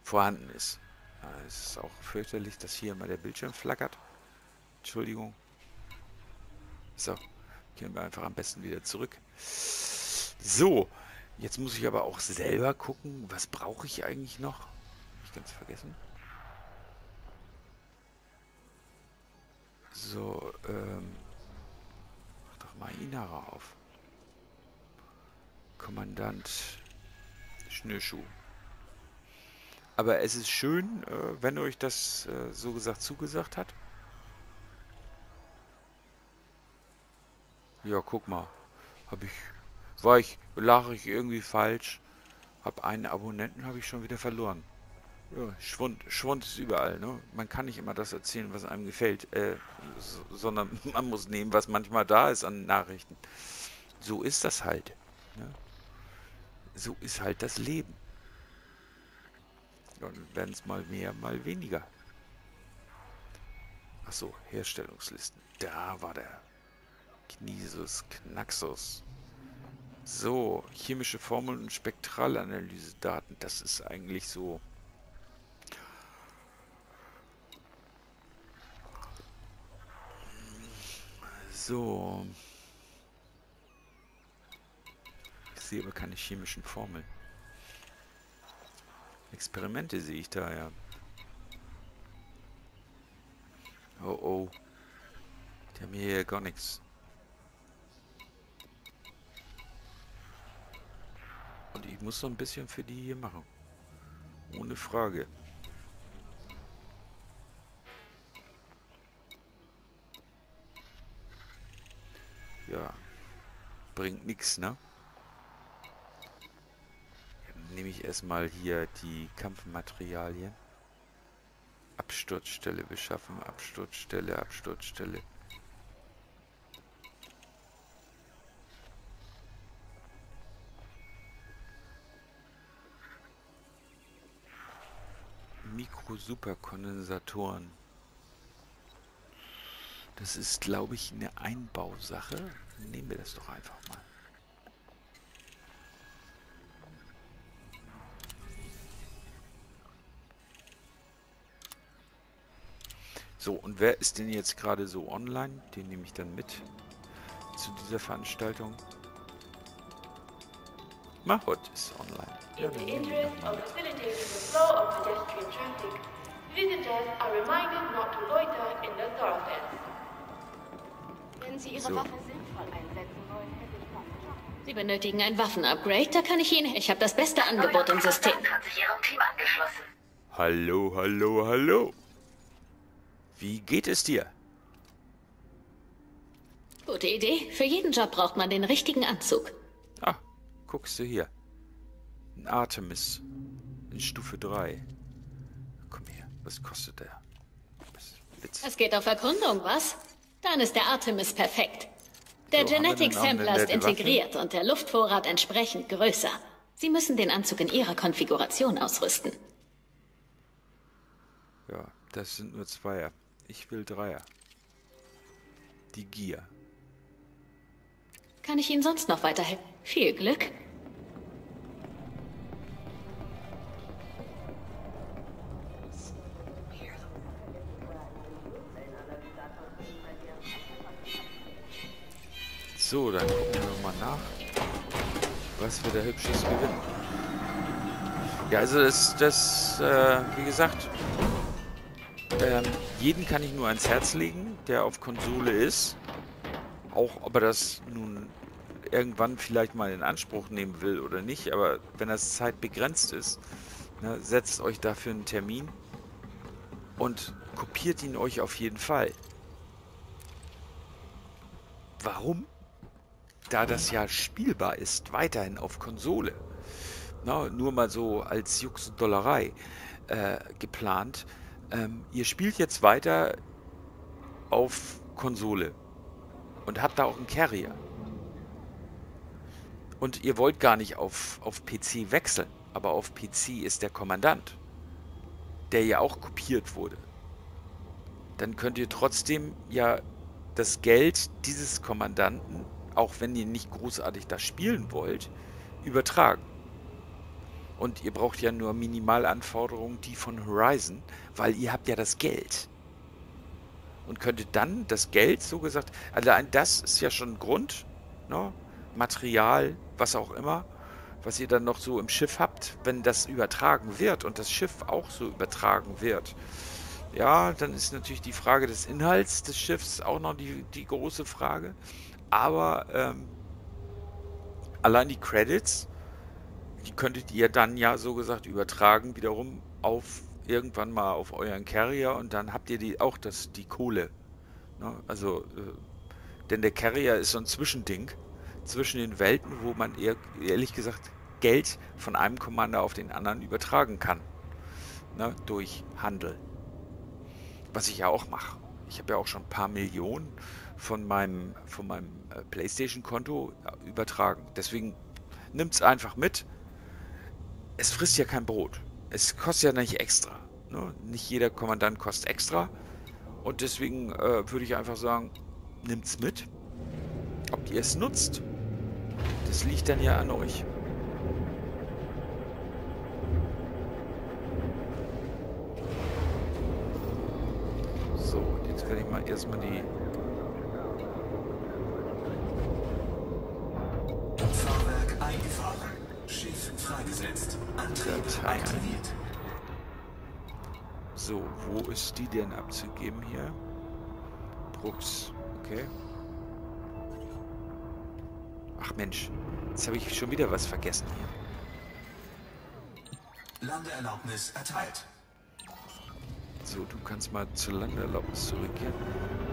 vorhanden ist. Ja, es ist auch fürchterlich, dass hier mal der Bildschirm flackert. Entschuldigung. So, gehen wir einfach am besten wieder zurück. So, jetzt muss ich aber auch selber gucken, was brauche ich eigentlich noch? Hab ich ganz vergessen. So, ähm, mach doch mal Inara auf. Kommandant Schnürschuh. Aber es ist schön, äh, wenn euch das äh, so gesagt zugesagt hat. Ja, guck mal. Hab ich. War ich. Lag ich irgendwie falsch. Hab einen Abonnenten habe ich schon wieder verloren. Ja, Schwund, Schwund ist überall. Ne? Man kann nicht immer das erzählen, was einem gefällt, äh, so, sondern man muss nehmen, was manchmal da ist an Nachrichten. So ist das halt. Ne? So ist halt das Leben. Dann werden es mal mehr, mal weniger. Achso, Herstellungslisten. Da war der Knisus Knaxus. So, chemische Formeln und Spektralanalyse-Daten. Das ist eigentlich so. So. Ich sehe aber keine chemischen Formeln. Experimente sehe ich da, ja. Oh oh. Die haben hier gar nichts. Und ich muss so ein bisschen für die hier machen. Ohne Frage. Ja. Bringt nichts, ne? Nehme ich erstmal hier die Kampfmaterialien. Absturzstelle beschaffen, Absturzstelle, Absturzstelle. Mikro-Superkondensatoren. Das ist, glaube ich, eine Einbausache. Nehmen wir das doch einfach mal. So, und wer ist denn jetzt gerade so online? Den nehme ich dann mit zu dieser Veranstaltung. Mahot ist online. In the interest of facilitating the flow of pedestrian traffic, visitors are reminded not to loiter in the thoroughfares. Wenn Sie Ihre so. Waffe sinnvoll einsetzen wollen, hätte ich Sie benötigen ein Waffenupgrade, da kann ich Ihnen... Ich habe das beste Angebot im System. Hat sich Ihrem Team angeschlossen. Hallo, hallo, hallo. Wie geht es dir? Gute Idee. Für jeden Job braucht man den richtigen Anzug. Ah, guckst du hier. Ein Artemis. In Stufe 3. Komm her, was kostet der? Es geht auf Erkundung, was? Dann ist der Artemis perfekt. Der so, Genetic Sampler ist integriert und der Luftvorrat entsprechend größer. Sie müssen den Anzug in Ihrer Konfiguration ausrüsten. Ja, das sind nur Zweier. Ich will Dreier. Die Gier. Kann ich Ihnen sonst noch weiterhelfen? Viel Glück. So, dann gucken wir mal nach, was wir da Hübsches gewinnen. Ja, also das, das äh, wie gesagt, ähm, jeden kann ich nur ans Herz legen, der auf Konsole ist. Auch ob er das nun irgendwann vielleicht mal in Anspruch nehmen will oder nicht, aber wenn das zeitbegrenzt ist, ne, setzt euch dafür einen Termin und kopiert ihn euch auf jeden Fall. Warum? Da das ja spielbar ist, weiterhin auf Konsole, na, nur mal so als Jux und Dollerei äh, geplant, ähm, ihr spielt jetzt weiter auf Konsole und habt da auch einen Carrier. Und ihr wollt gar nicht auf, auf PC wechseln, aber auf PC ist der Kommandant, der ja auch kopiert wurde. dann könnt ihr trotzdem ja das Geld dieses Kommandanten, auch wenn ihr nicht großartig das spielen wollt, übertragen. Und ihr braucht ja nur Minimalanforderungen, die von Horizon, weil ihr habt ja das Geld. Und könntet dann das Geld, so gesagt, allein das ist ja schon ein Grund, ne? Material, was auch immer, was ihr dann noch so im Schiff habt, wenn das übertragen wird und das Schiff auch so übertragen wird. Ja, dann ist natürlich die Frage des Inhalts des Schiffs auch noch die, die große Frage. Aber ähm, allein die Credits, die könntet ihr dann ja so gesagt übertragen wiederum auf irgendwann mal auf euren Carrier und dann habt ihr die auch das die Kohle. Ne? Also äh, denn der Carrier ist so ein Zwischending zwischen den Welten, wo man eher, ehrlich gesagt Geld von einem Commander auf den anderen übertragen kann. Ne? Durch Handel. Was ich ja auch mache. Ich habe ja auch schon ein paar Millionen von meinem, von meinem äh, PlayStation-Konto übertragen. Deswegen nimmt es einfach mit es frisst ja kein Brot. Es kostet ja nicht extra. Ne? Nicht jeder Kommandant kostet extra. Und deswegen äh, würde ich einfach sagen, nimmt's mit. Ob ihr es nutzt, das liegt dann ja an euch. So, jetzt werde ich mal erstmal die Fahrwerk eingefahren. Schiff freigesetzt. Antrieb aktiviert. So, wo ist die denn abzugeben hier? Brooks, okay. Ach Mensch, jetzt habe ich schon wieder was vergessen hier. Landeerlaubnis erteilt. So, du kannst mal zur Landeerlaubnis zurückgehen.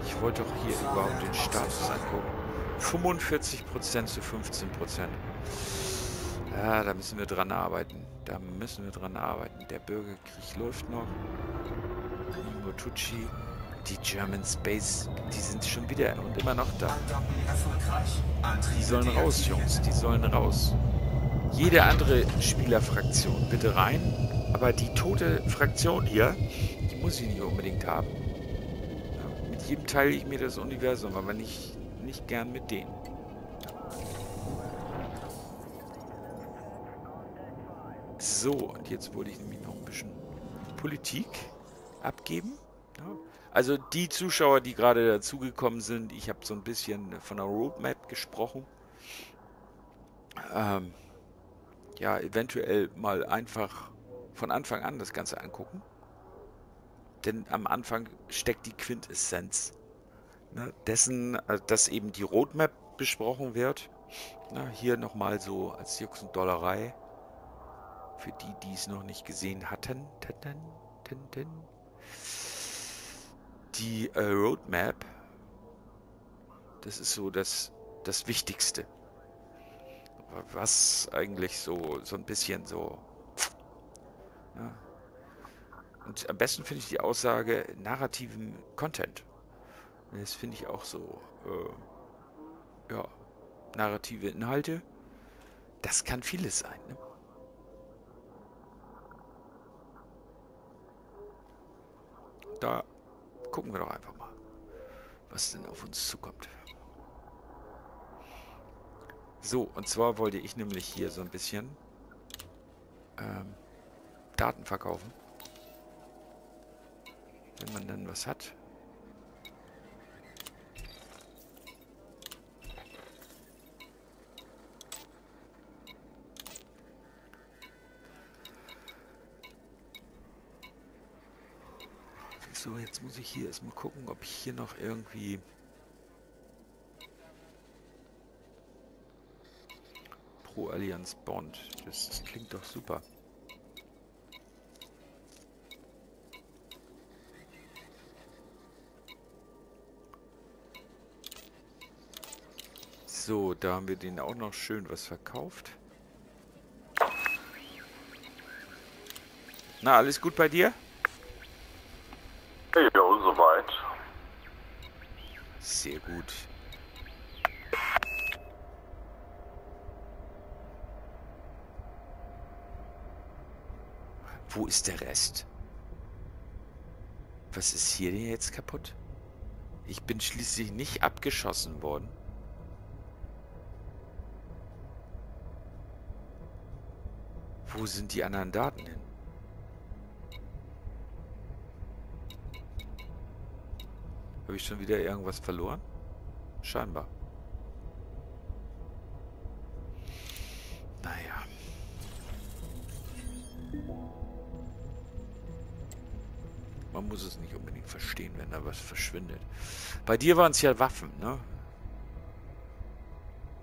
Ich wollte doch hier überhaupt den Status angucken. 45% zu 15%. Ja, da müssen wir dran arbeiten. Da müssen wir dran arbeiten. Der Bürgerkrieg läuft noch. Motucci, die German Space, die sind schon wieder und immer noch da. Die sollen raus, Jungs. Die sollen raus. Jede andere Spielerfraktion bitte rein. Aber die tote Fraktion hier, die muss ich nicht unbedingt haben. Ja, mit jedem teile ich mir das Universum, aber nicht, nicht gern mit denen. So, und jetzt wollte ich nämlich noch ein bisschen Politik abgeben. Also die Zuschauer, die gerade dazugekommen sind, ich habe so ein bisschen von der Roadmap gesprochen. Ähm, ja, eventuell mal einfach von Anfang an das Ganze angucken. Denn am Anfang steckt die Quintessenz ne, dessen, äh, dass eben die Roadmap besprochen wird. Na, hier nochmal so als Jux und Dollerei. Für die, die es noch nicht gesehen hatten. Die äh, Roadmap, das ist so das, das Wichtigste. Was eigentlich so, so ein bisschen so... Ja. Und am besten finde ich die Aussage narrativen Content. Das finde ich auch so, äh, ja, narrative Inhalte. Das kann vieles sein. Ne? da gucken wir doch einfach mal, was denn auf uns zukommt. So, und zwar wollte ich nämlich hier so ein bisschen ähm, Daten verkaufen. Wenn man dann was hat. So, jetzt muss ich hier erstmal gucken, ob ich hier noch irgendwie... Pro Allianz Bond. Das, das klingt doch super. So, da haben wir den auch noch schön was verkauft. Na, alles gut bei dir? Ja, soweit. Sehr gut. Wo ist der Rest? Was ist hier denn jetzt kaputt? Ich bin schließlich nicht abgeschossen worden. Wo sind die anderen Daten hin? Habe ich schon wieder irgendwas verloren? Scheinbar. Naja. Man muss es nicht unbedingt verstehen, wenn da was verschwindet. Bei dir waren es ja Waffen, ne?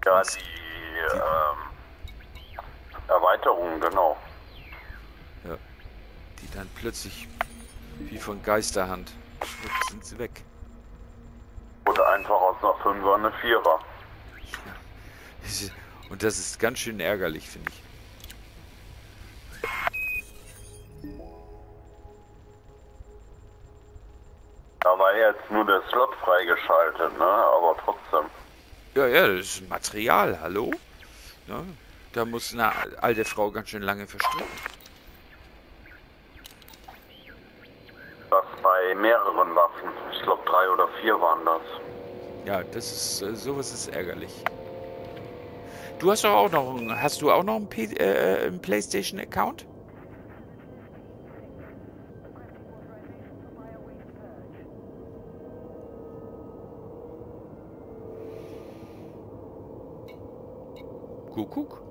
Ja, die, die ähm, Erweiterungen, genau. Ja. Die dann plötzlich wie von Geisterhand sind sie weg. Fünfer eine Vierer. Und das ist ganz schön ärgerlich, finde ich. Da war jetzt nur der Slot freigeschaltet, ne? Aber trotzdem. Ja, ja, das ist Material, hallo? Ja, da muss eine alte Frau ganz schön lange verstricken. Das bei mehreren Waffen. Ich glaube drei oder vier waren das. Ja, das ist äh, sowas ist ärgerlich. Du hast doch auch noch einen, hast du auch noch einen, P äh, einen PlayStation Account? Kuckuck?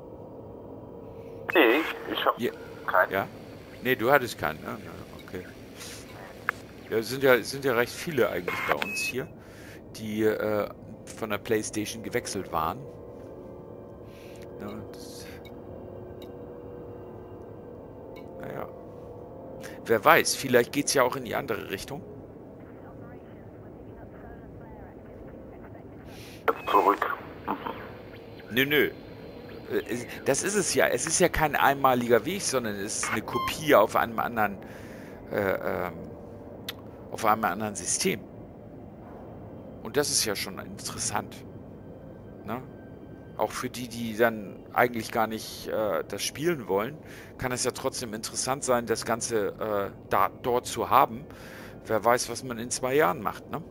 Nee, ich hab ja. keinen. Ja? Nee, du hattest keinen. Ne? Okay. Ja, sind ja, sind ja recht viele eigentlich bei uns hier, die äh, von der Playstation gewechselt waren. Ja, das, naja. Wer weiß, vielleicht geht es ja auch in die andere Richtung. Zurück. Nö, nö. Äh, das ist es ja. Es ist ja kein einmaliger Weg, sondern es ist eine Kopie auf einem anderen, äh, ähm, auf einem anderen System. Und das ist ja schon interessant. Ne? Auch für die, die dann eigentlich gar nicht äh, das spielen wollen, kann es ja trotzdem interessant sein, das Ganze äh, da, dort zu haben. Wer weiß, was man in zwei Jahren macht, ne?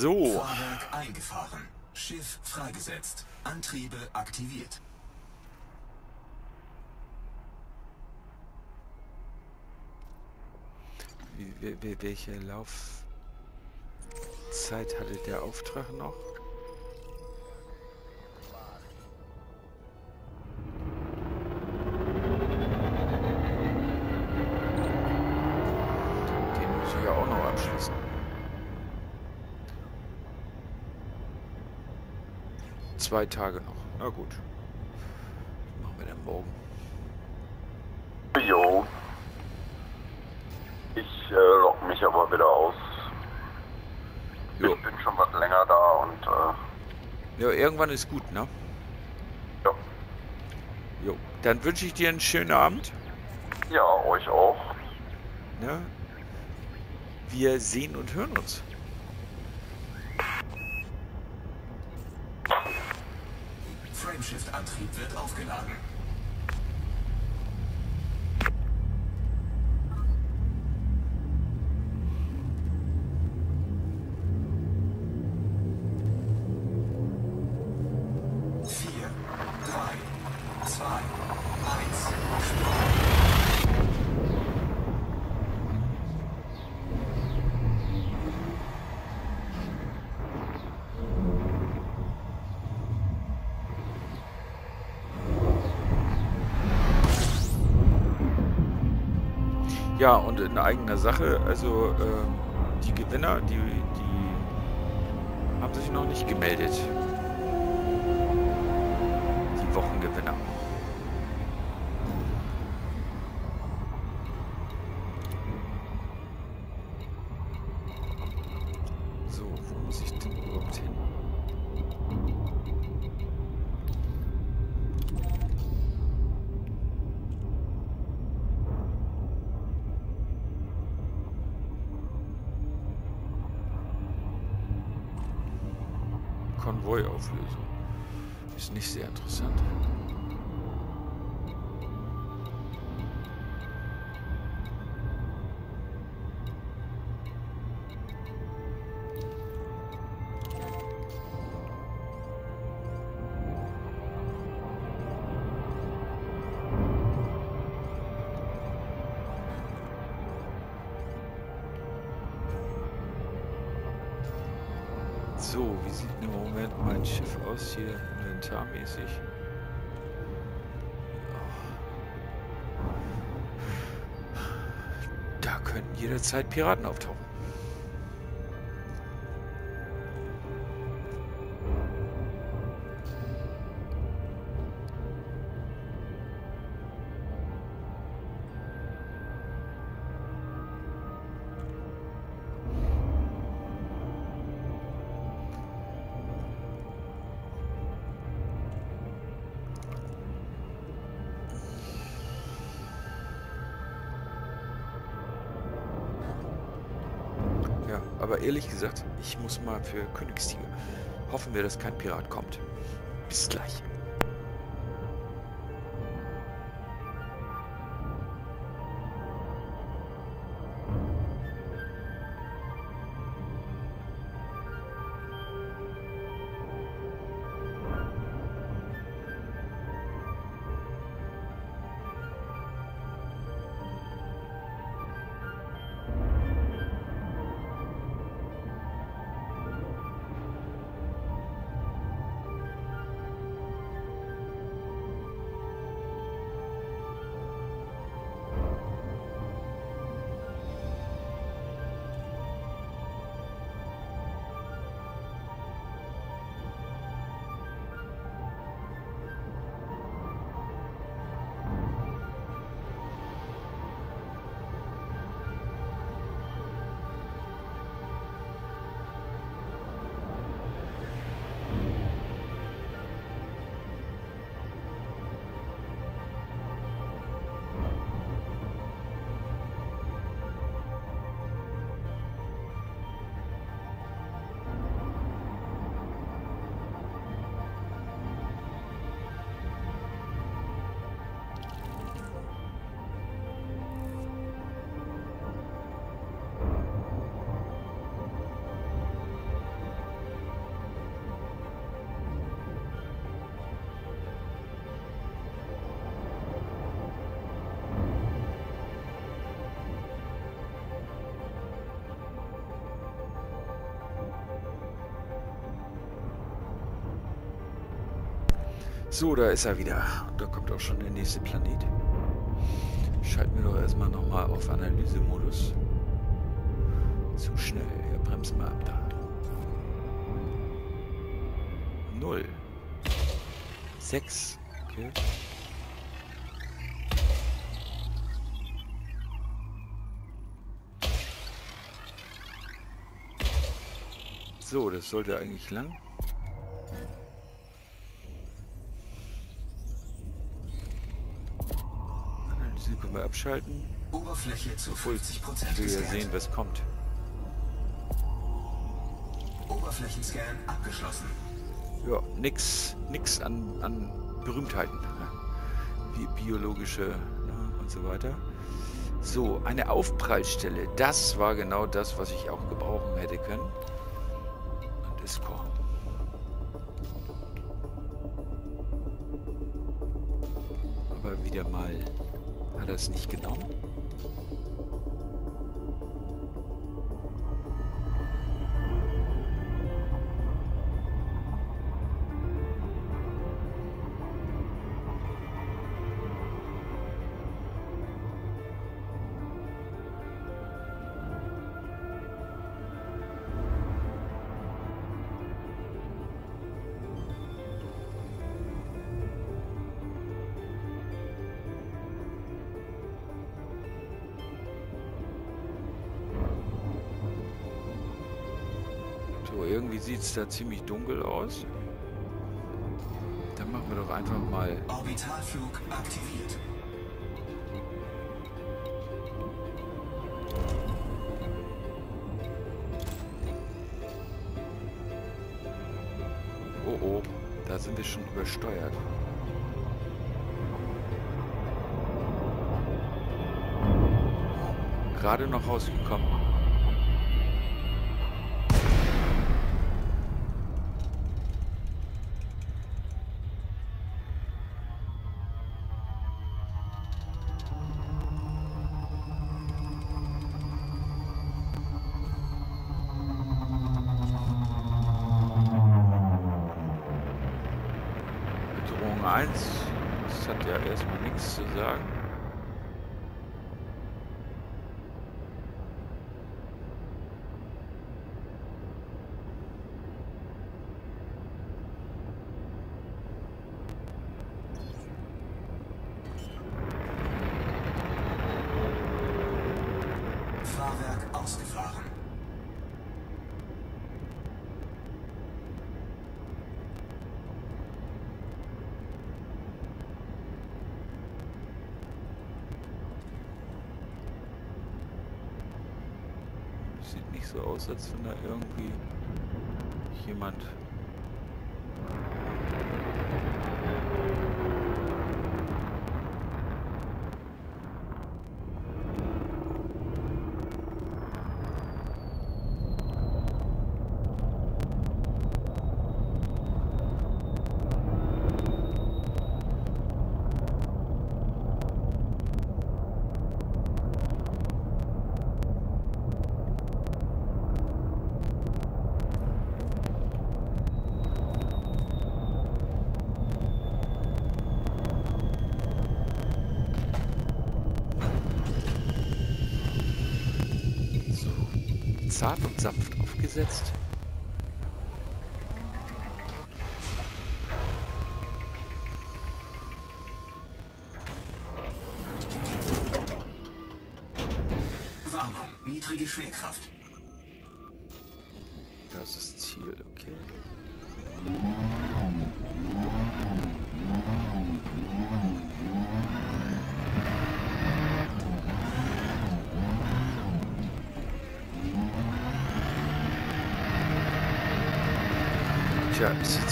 So. Fahrwerk eingefahren. Schiff freigesetzt. Antriebe aktiviert. Wie, welche Laufzeit hatte der Auftrag noch? Zwei Tage noch. Na gut. Was machen wir denn morgen? Jo. Ich äh, logge mich aber wieder aus. Jo. Ich bin schon was länger da und äh, Ja, irgendwann ist gut, ne? ja. Jo. Dann wünsche ich dir einen schönen Abend. Ja, euch auch. Ne? Wir sehen und hören uns. Ja, und in eigener Sache, also ähm, die Gewinner, die, die haben sich noch nicht gemeldet. Die Wochengewinner. Jederzeit Piraten auftauchen. Ehrlich gesagt, ich muss mal für Königstiger. Hoffen wir, dass kein Pirat kommt. Bis gleich. So, da ist er wieder. Da kommt auch schon der nächste Planet. Schalten wir doch erstmal nochmal auf Analysemodus. Zu schnell. Ja, bremsen wir ab da. Null. Sechs. Okay. So, das sollte eigentlich lang. Abschalten? Oberfläche zu 50 Ich will ja sehen, was kommt. Oberflächenscan abgeschlossen. Ja, nix, nix an, an Berühmtheiten. Wie biologische ne, und so weiter. So, eine Aufprallstelle. Das war genau das, was ich auch gebrauchen hätte können. Es nicht genommen? Da ziemlich dunkel aus. Dann machen wir doch einfach mal... Orbitalflug aktiviert. Da sind wir schon übersteuert. Gerade noch rausgekommen. So aus, als wenn da irgendwie jemand zart und sanft aufgesetzt.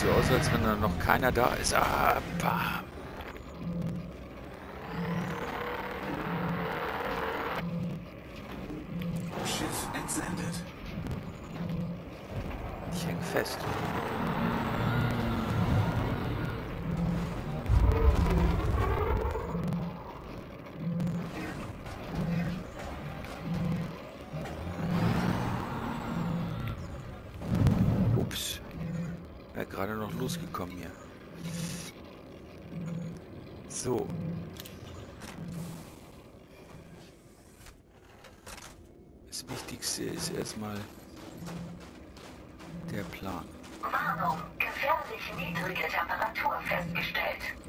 So aus, als wenn da noch keiner da ist. Ah, bam.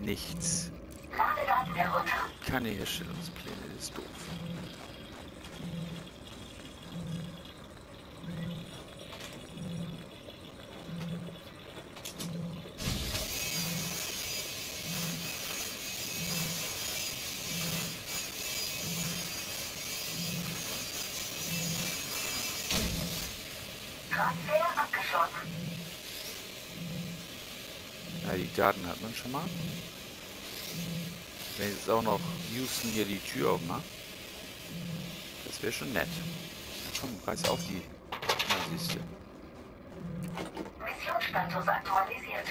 Nichts. Keine Herstellungspläne, das ist doof. Daten hat man schon mal. Wenn jetzt auch noch Houston hier die Tür aufmacht. Das wäre schon nett. Ja, komm, reiß auf die. Na, siehst du. Missionsstatus aktualisiert.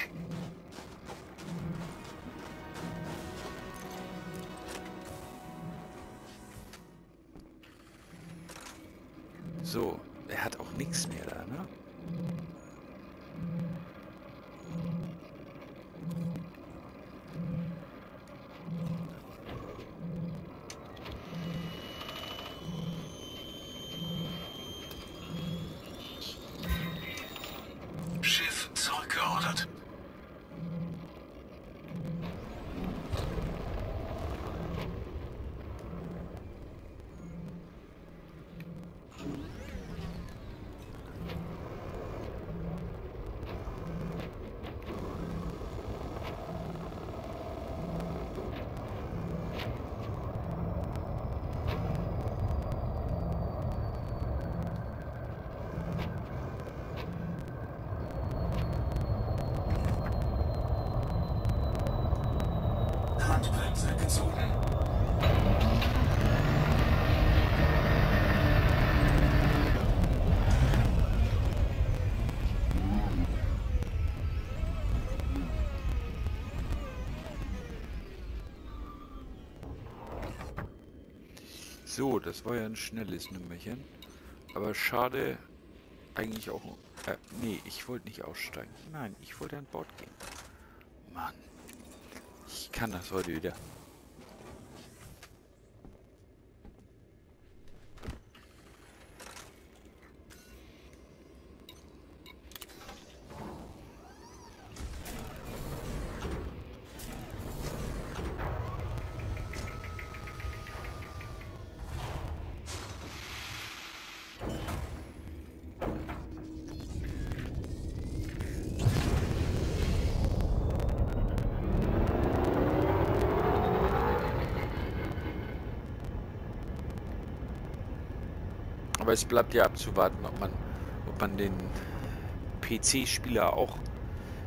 So, er hat auch nichts mehr da, ne? So, das war ja ein schnelles Nummerchen. Aber schade, eigentlich auch... Äh, nee, ich wollte nicht aussteigen. Nein, ich wollte an Bord gehen. Mann. Ich kann das heute wieder. Es bleibt ja abzuwarten, ob man, ob man den PC-Spieler auch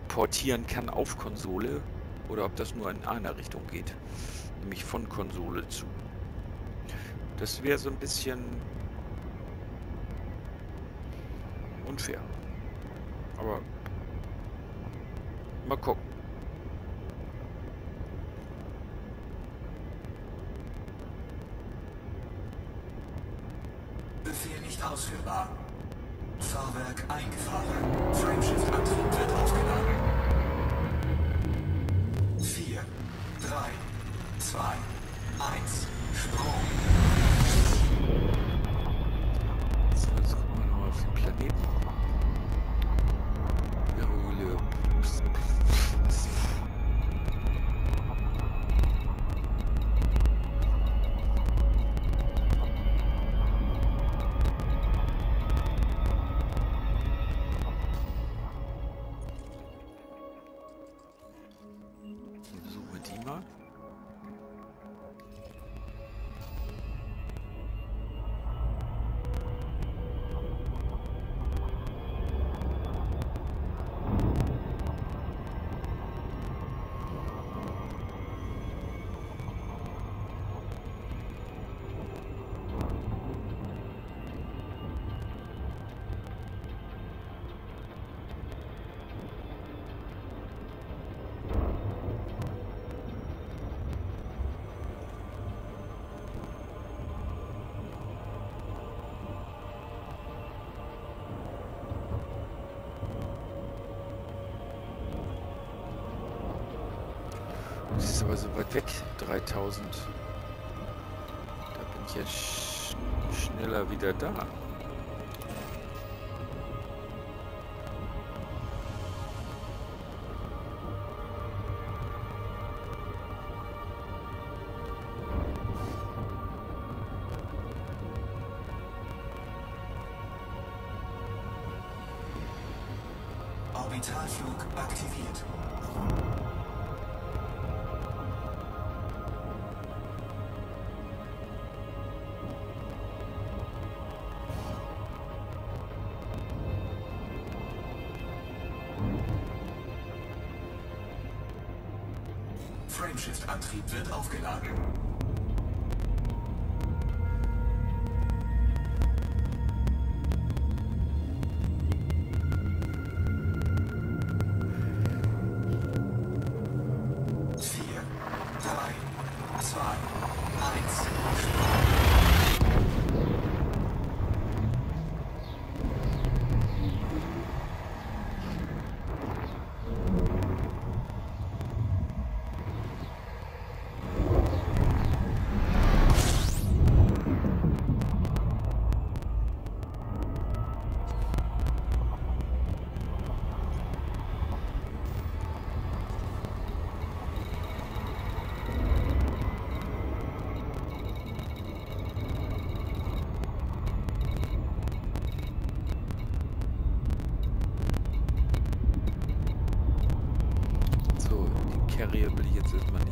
portieren kann auf Konsole oder ob das nur in einer Richtung geht. Nämlich von Konsole zu. Das wäre so ein bisschen unfair. Aber mal gucken. Befehl 3000. Da bin ich jetzt sch schneller wieder da. Carrier will ich jetzt erstmal nicht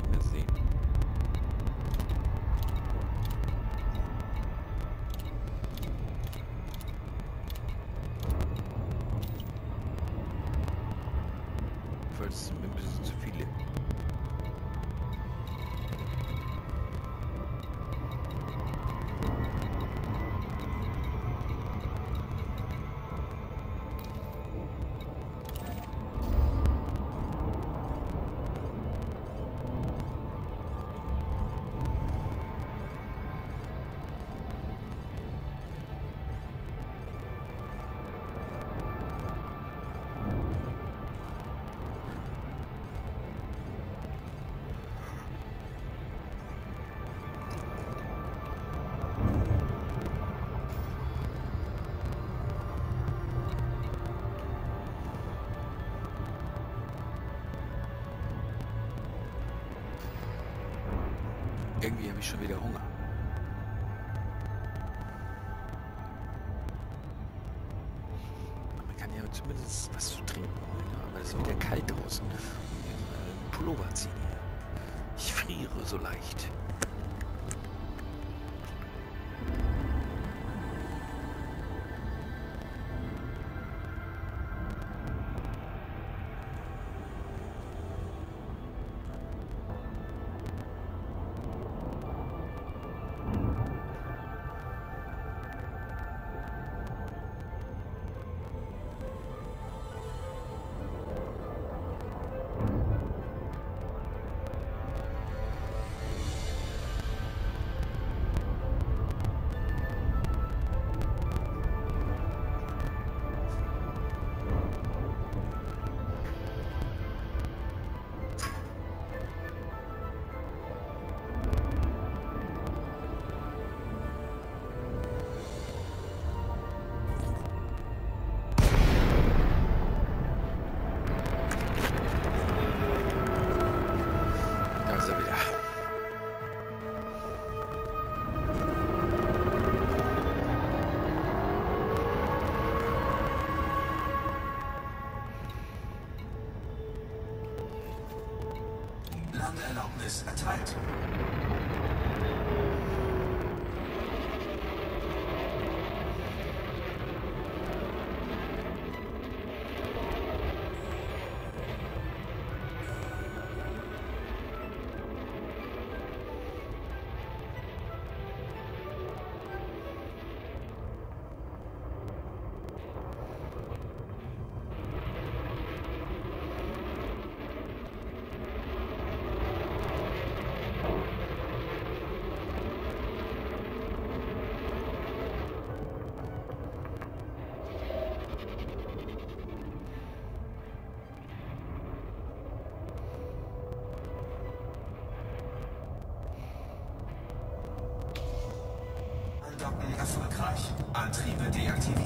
Antriebe deaktiviert.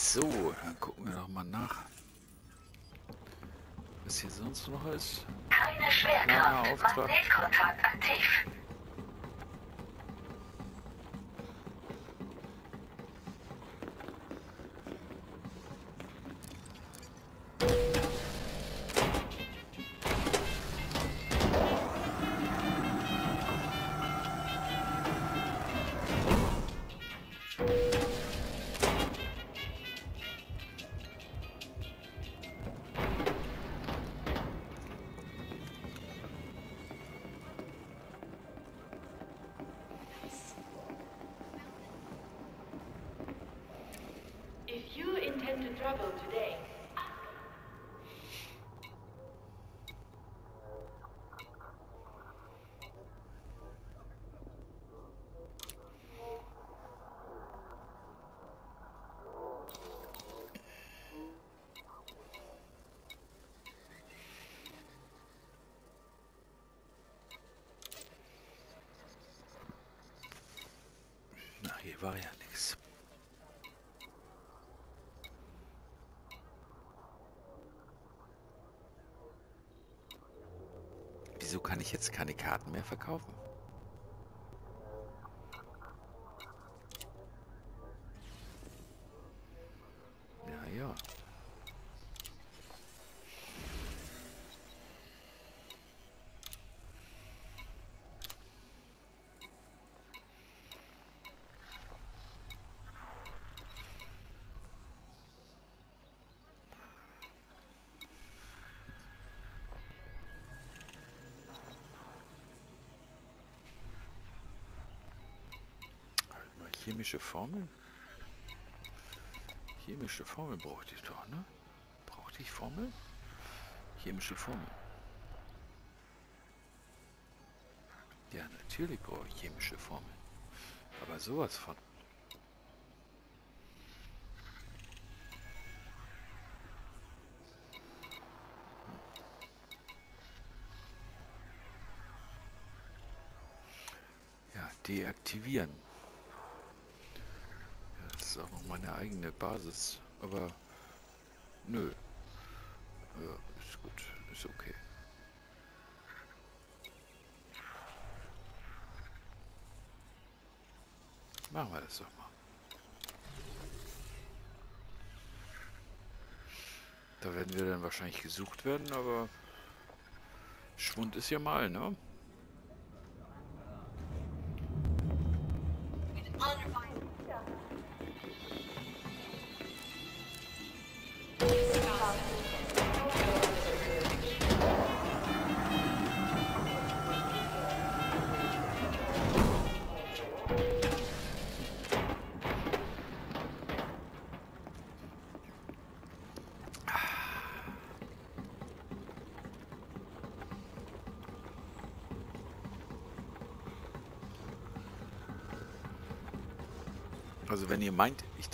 So, dann gucken wir doch mal nach. Was hier sonst noch ist. Keine Schwerkraft. Auftrag. Magnetkontakt aktiv. Wieso kann ich jetzt keine Karten mehr verkaufen? Ja, ja. Chemische Formeln? Chemische Formeln brauchte ich doch, ne? Brauchte ich Formeln? Chemische Formeln. Ja, natürlich brauche ich chemische Formeln. Aber sowas von. Ja, deaktivieren. Ja, das ist auch noch eigene Basis. Aber nö. Ja, ist gut. Ist okay. Machen wir das doch mal. Da werden wir dann wahrscheinlich gesucht werden, aber Schwund ist ja mal, ne?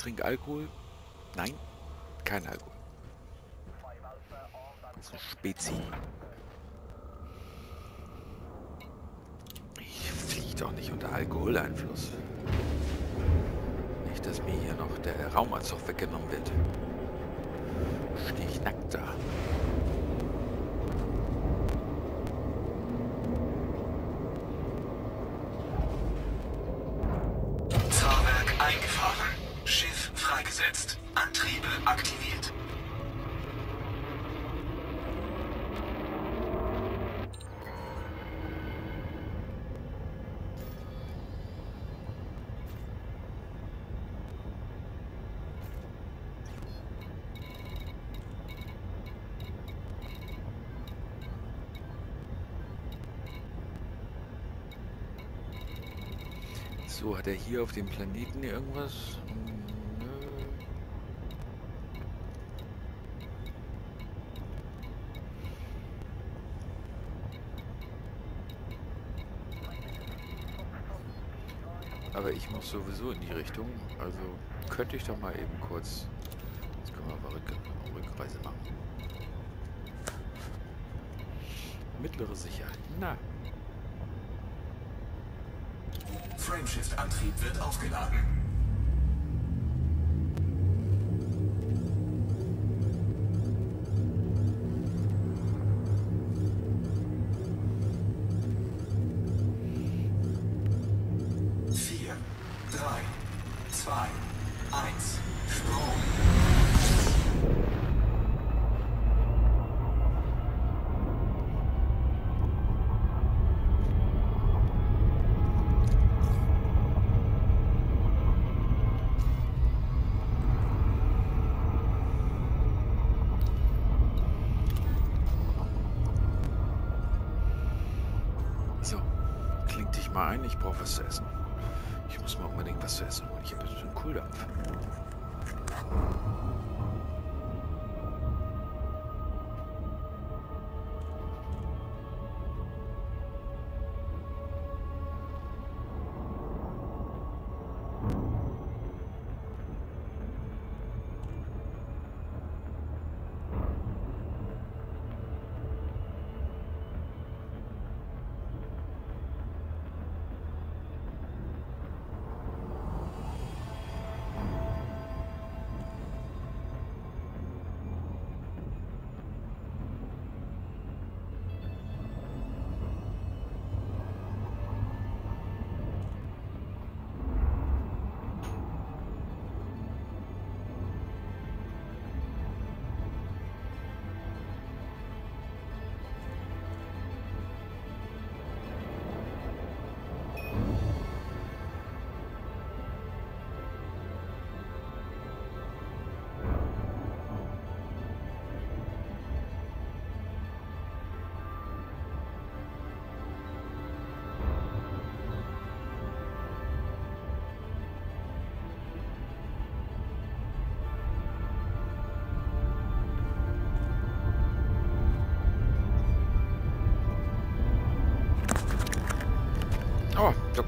Trinke Alkohol, nein, kein Alkohol. Ein Spezi. Ich fliege doch nicht unter Alkoholeinfluss. Nicht, dass mir hier noch der Raumanzug weggenommen wird. Stehe ich nackt da. So, hat er hier auf dem Planeten irgendwas? Aber ich muss sowieso in die Richtung. Also könnte ich doch mal eben kurz... Jetzt können wir aber Rück Rückreise machen. Mittlere Sicherheit. Na, Frameshift-Antrieb wird aufgeladen.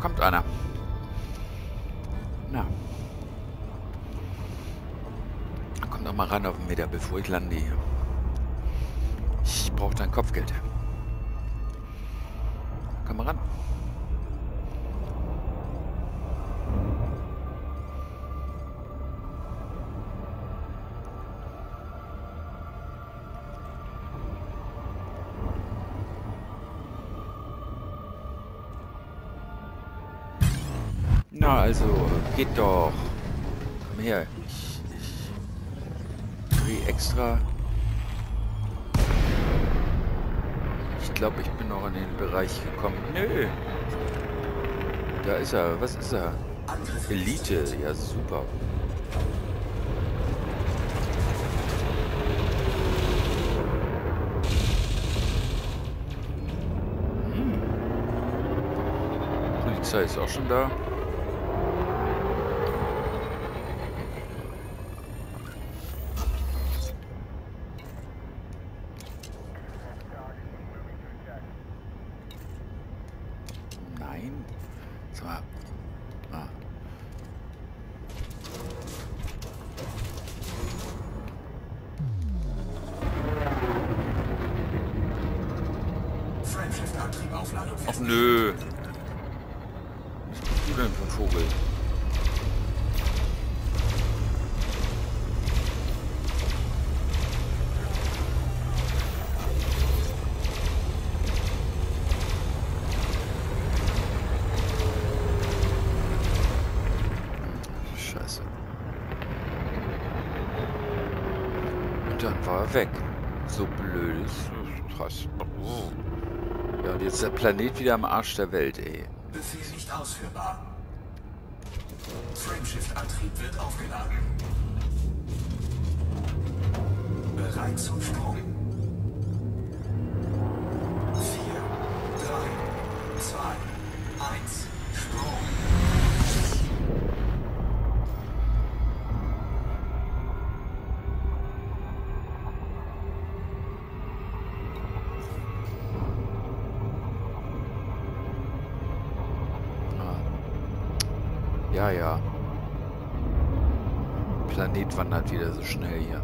Kommt einer. Na. Komm doch mal ran auf den Meter, bevor ich lande hier. Ich brauche dein Kopfgeld. Also, geht doch. Komm her. Ich, ich dreh extra. Ich glaube, ich bin noch in den Bereich gekommen. Nö. Da ist er. Was ist er? Elite. Ja, super. Hm. Polizei ist auch schon da. Ach nö. Was bist denn für ein Vogel? Planet wieder am Arsch der Welt, ey. Befehl nicht ausführbar. Frameshift-Antrieb wird aufgeladen. Bereit zum Sprung. Wandert wieder so schnell hier.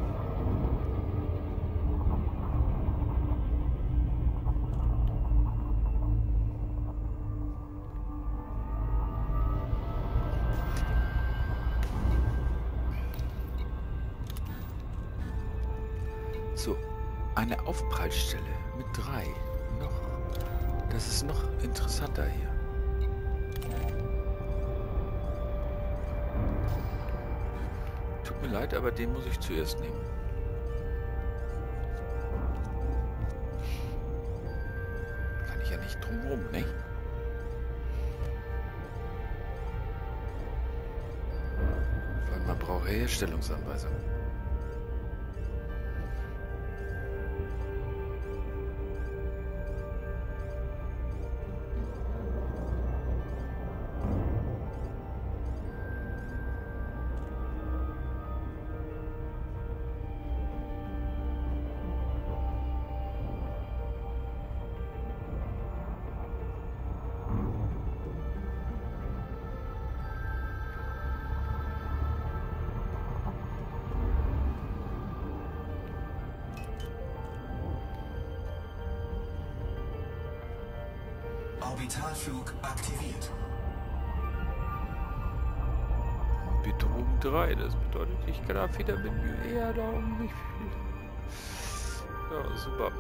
Orbitalflug aktiviert. Bedrohung 3, das bedeutet, ich kann auf wieder Menü Erde um mich. Ja, super.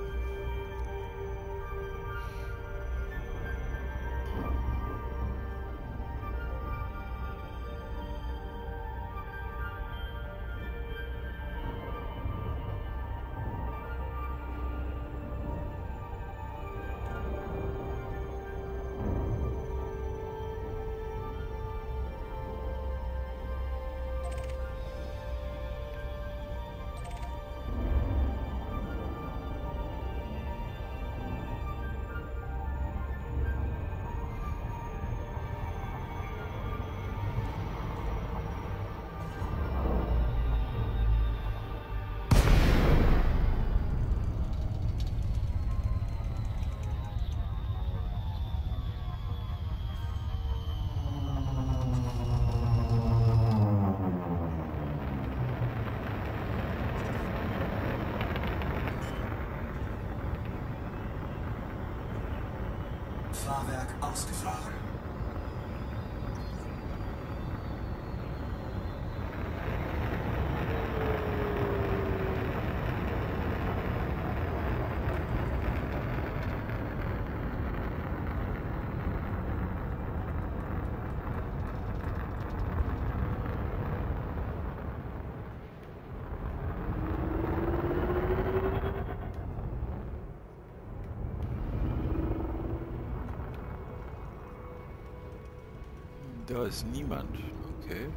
Da ist niemand. Okay.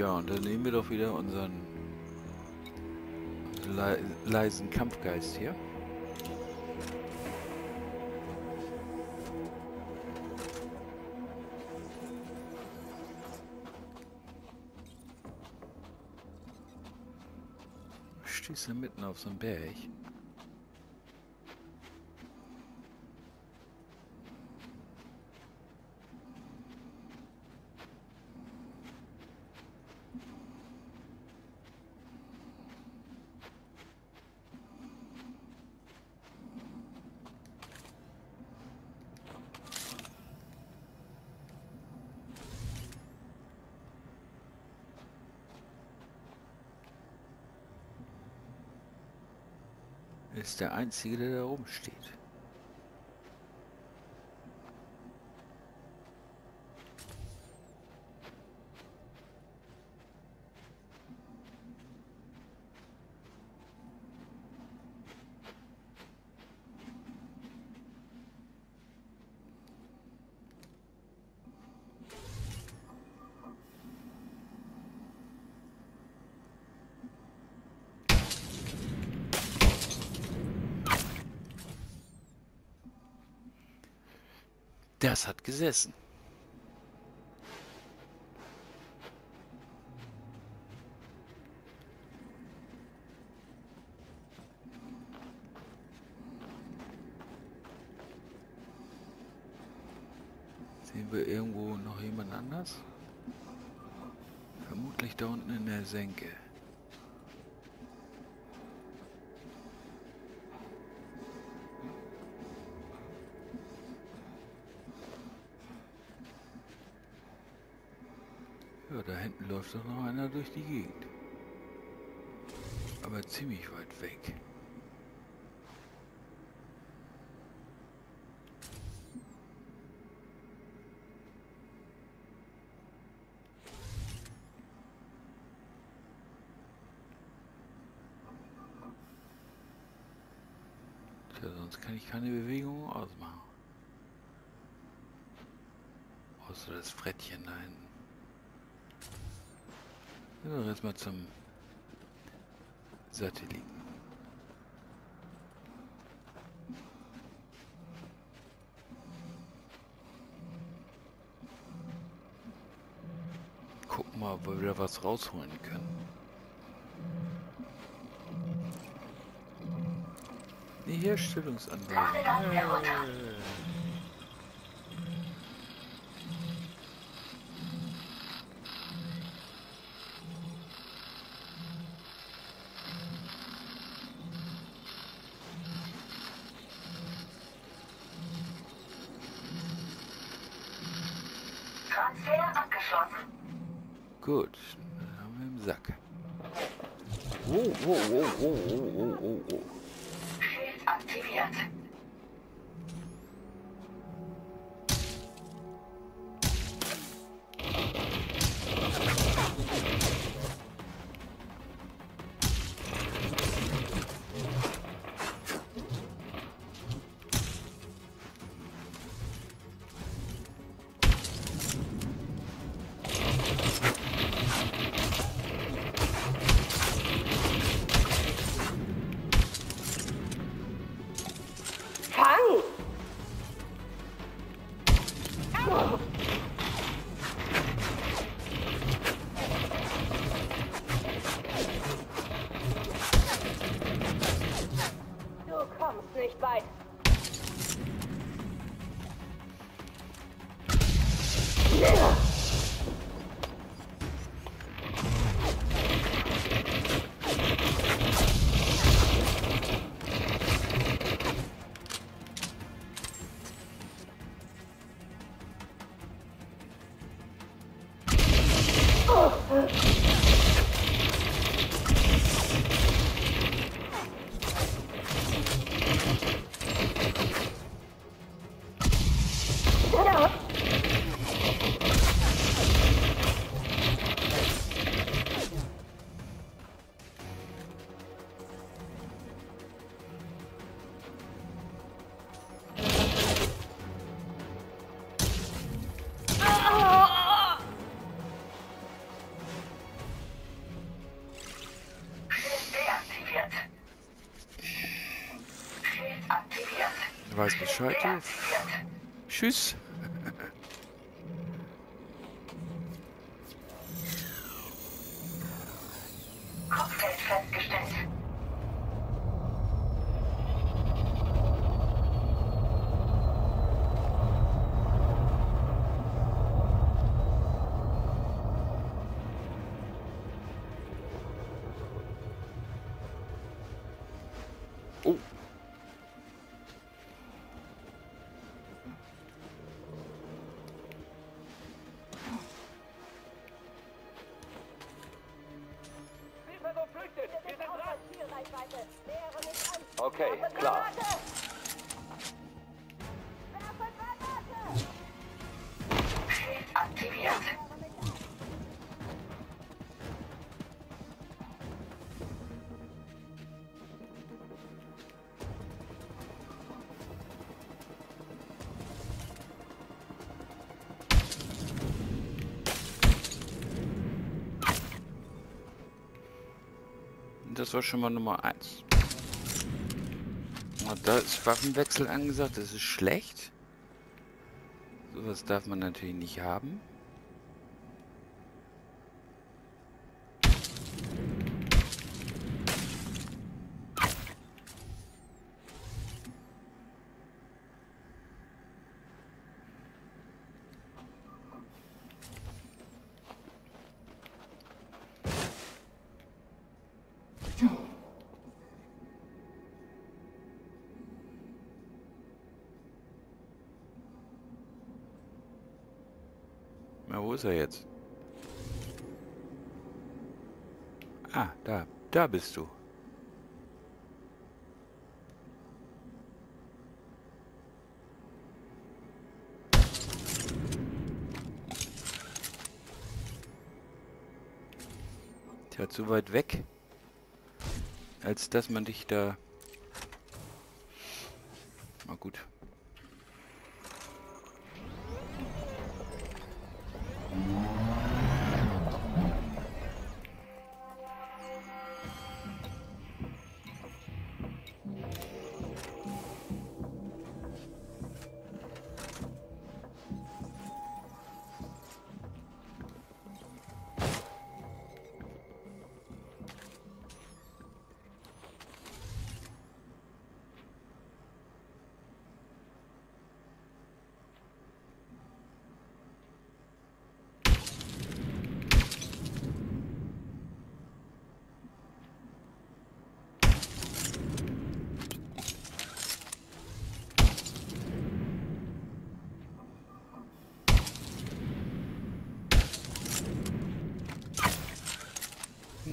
Tja, und dann nehmen wir doch wieder unseren le leisen Kampfgeist hier. Stehst du mitten auf so einem Berg? Der Einzige, der da oben steht. Das hat gesessen. Sehen wir irgendwo noch jemand anders? Vermutlich da unten in der Senke. Läuft doch noch einer durch die Gegend. Aber ziemlich weit weg. Tja, sonst kann ich keine Bewegung ausmachen. Außer das Frettchen da hinten. Jetzt mal zum Satelliten. Gucken mal, ob wir wieder was rausholen können. Die Herstellungsanweisung. Äh. Transfer abgeschlossen. Gut, dann haben wir im Sack. Oh, oh, oh, oh, oh, oh, oh, oh. Schild weiß Bescheid. Tschüss. Okay, klar. Aktiviert. Das war schon mal Nummer 1. Da ist Waffenwechsel angesagt, das ist schlecht. Sowas darf man natürlich nicht haben. Ist er jetzt? Ah, da. Da bist du. Tja, zu weit weg. Als dass man dich da... Na gut.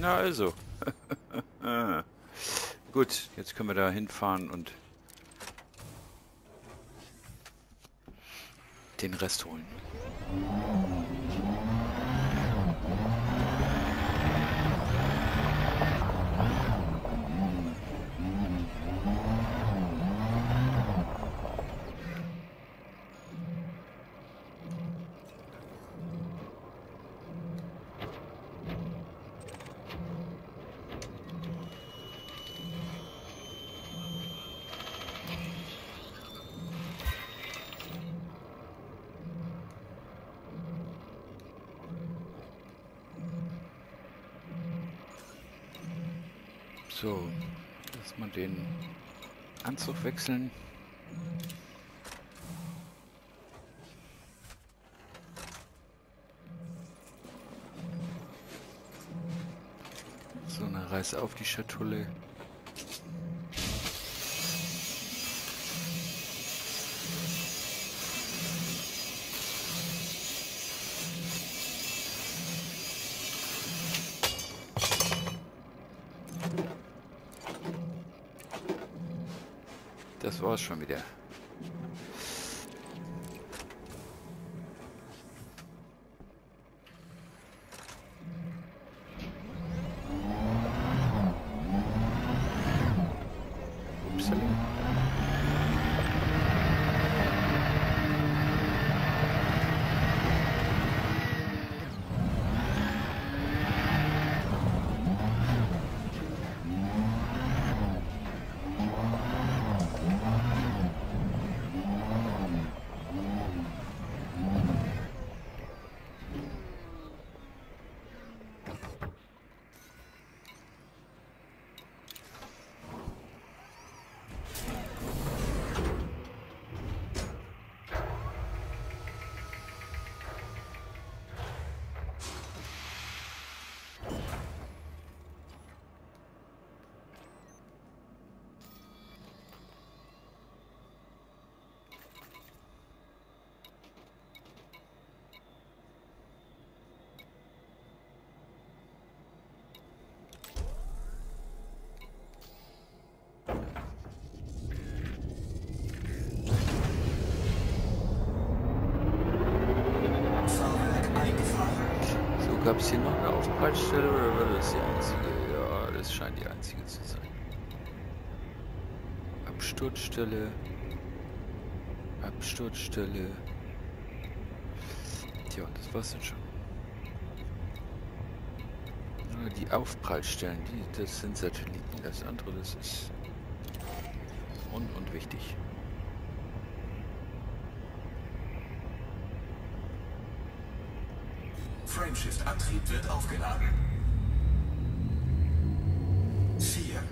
Na also. Gut, jetzt können wir da hinfahren und den Rest holen. So, erstmal den Wechseln. So, eine reiß auf die Schatulle. Das Aufprallstelle oder war das die einzige? Ja, das scheint die einzige zu sein. Absturzstelle. Absturzstelle. Tja, das war's dann schon. Die Aufprallstellen, die, das sind Satelliten. Das andere, das ist un und Frameshift-Antrieb wird aufgeladen. 4,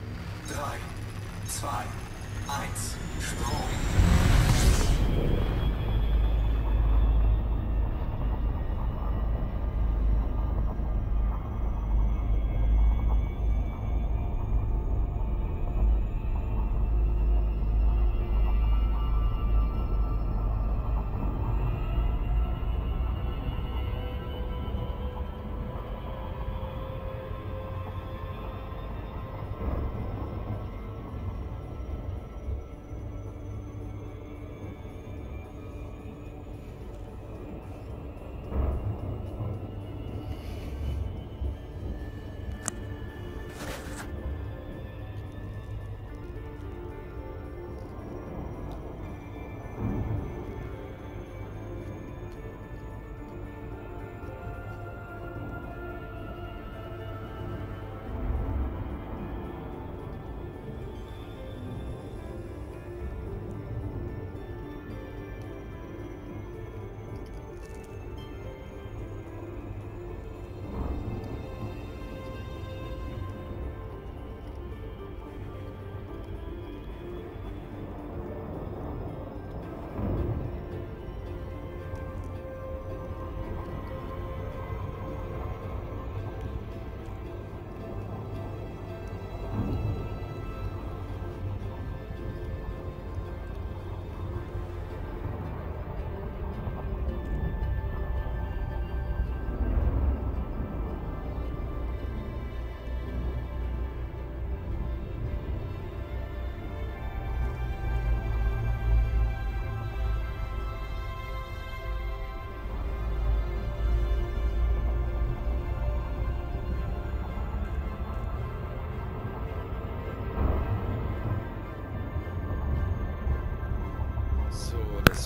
3, 2, 1, Sprung.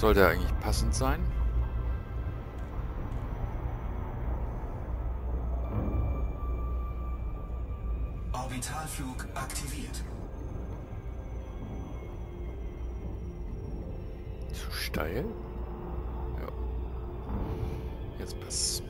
Sollte eigentlich passend sein. Orbitalflug aktiviert. Zu steil? Ja. Jetzt passt.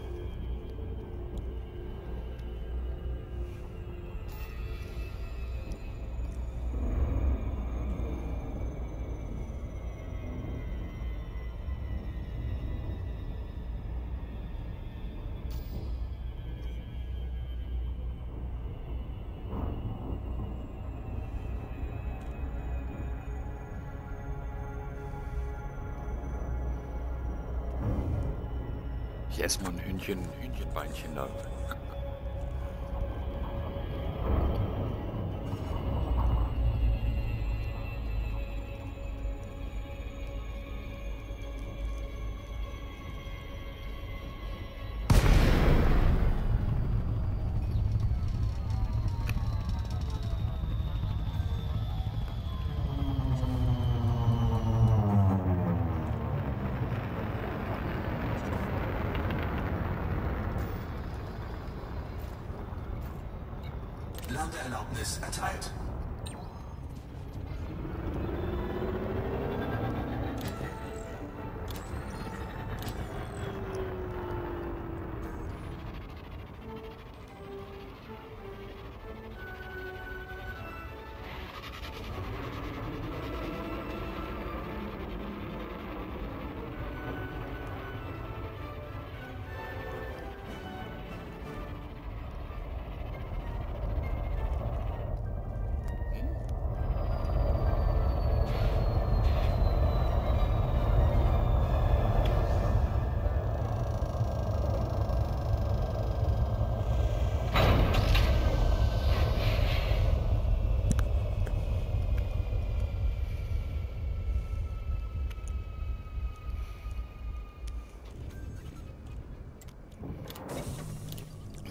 Ich esse mal ein Hühnchen, Hühnchenbeinchen da.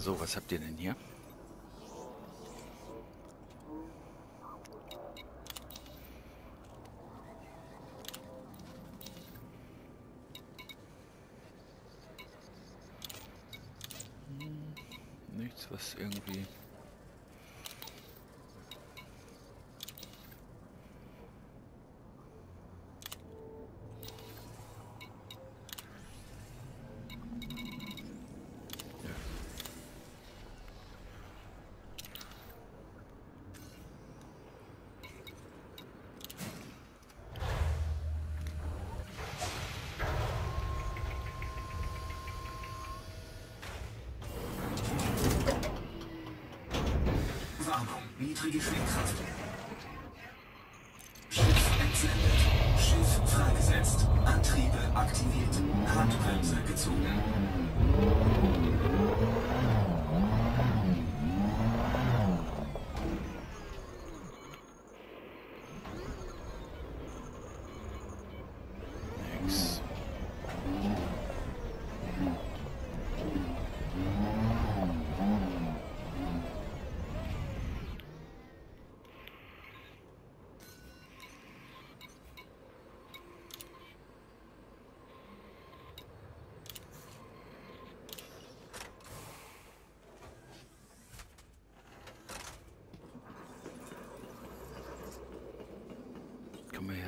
So, was habt ihr denn hier?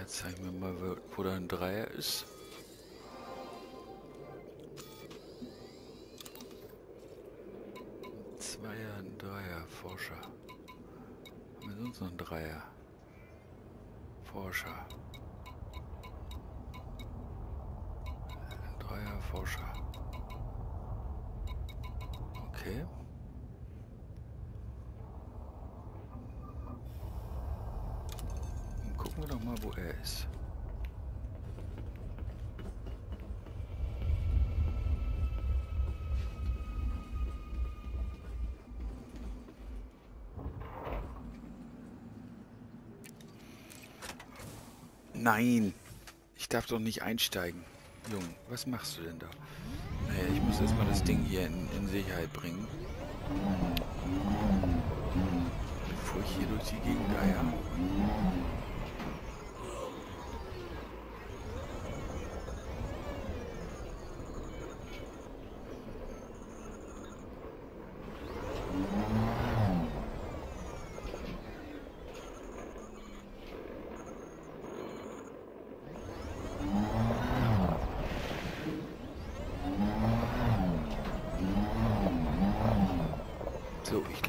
Komm mal her, zeig mir mal, wo, da ein Dreier ist. Ein Zweier, ein Dreier, Forscher. Haben wir sonst noch einen Dreier? Forscher. Ein Dreier, Forscher. Okay. Dann gucken wir doch mal, wo er ist. Nein, ich darf doch nicht einsteigen. Junge, was machst du denn da? Naja, ich muss erstmal das Ding hier in, in Sicherheit bringen. Bevor ich hier durch die Gegend eier.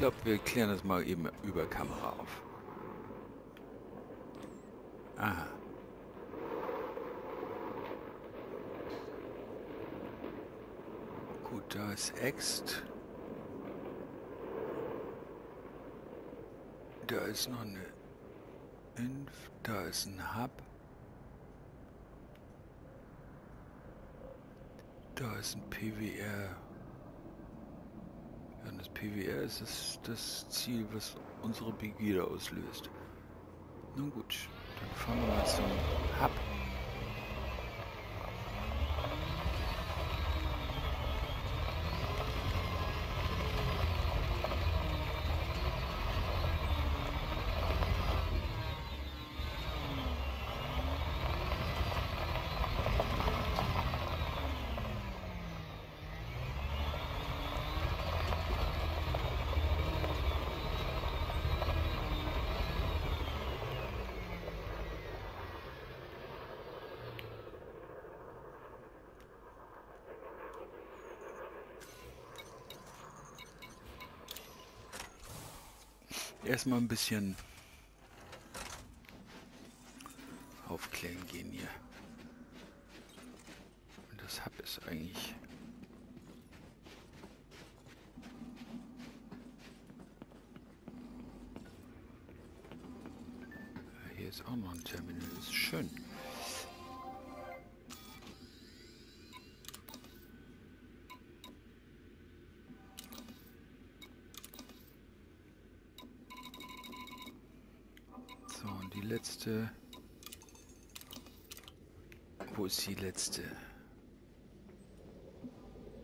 glaube, wir klären das mal eben über Kamera auf. Aha. Gut, da ist Ext. Da ist noch eine Inf, da ist ein Hub. Da ist ein PWR. Ja, das PWR ist das, das Ziel, was unsere Begierde auslöst. Nun gut, dann fahren wir mal zum Hub. Erstmal ein bisschen aufklären gehen hier. Und das Hub ist eigentlich... letzte... Wo ist die letzte?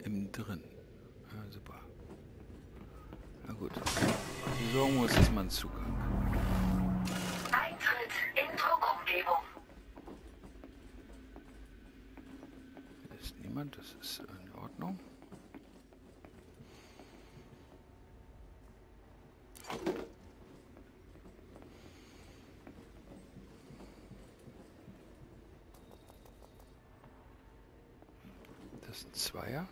Im drin. Ja, super. Na gut. Besorgen wir uns erstmal einen Zugang. Eintritt in Druckumgebung. Ist niemand, das ist in Ordnung. Zweier.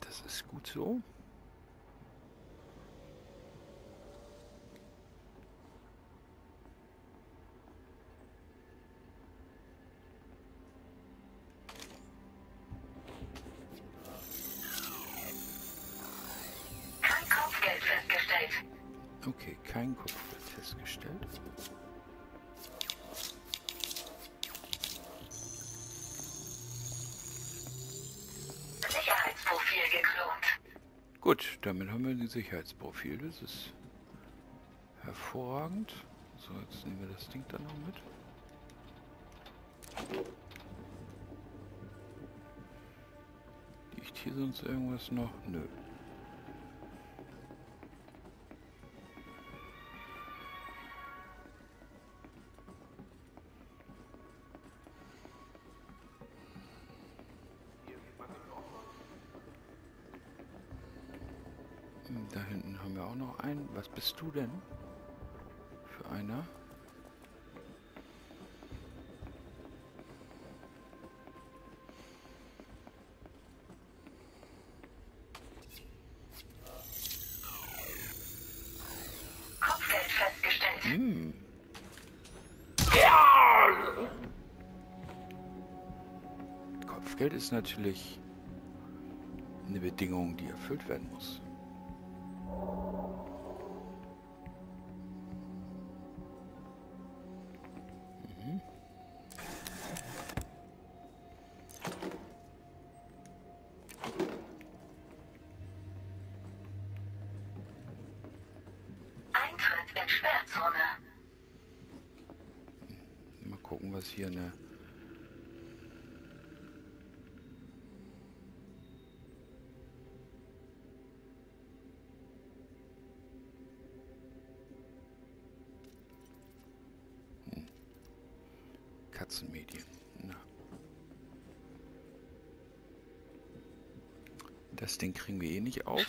Das ist gut so. Okay, kein Kopfgeld festgestellt. Sicherheitsprofil geklont. Gut, damit haben wir ein Sicherheitsprofil. Das ist hervorragend. So, jetzt nehmen wir das Ding dann noch mit. Liegt hier sonst irgendwas noch? Nö. Was bist du denn? Für einer? Kopfgeld festgestellt. Hm. Kopfgeld ist natürlich eine Bedingung, die erfüllt werden muss. den kriegen wir eh nicht auf.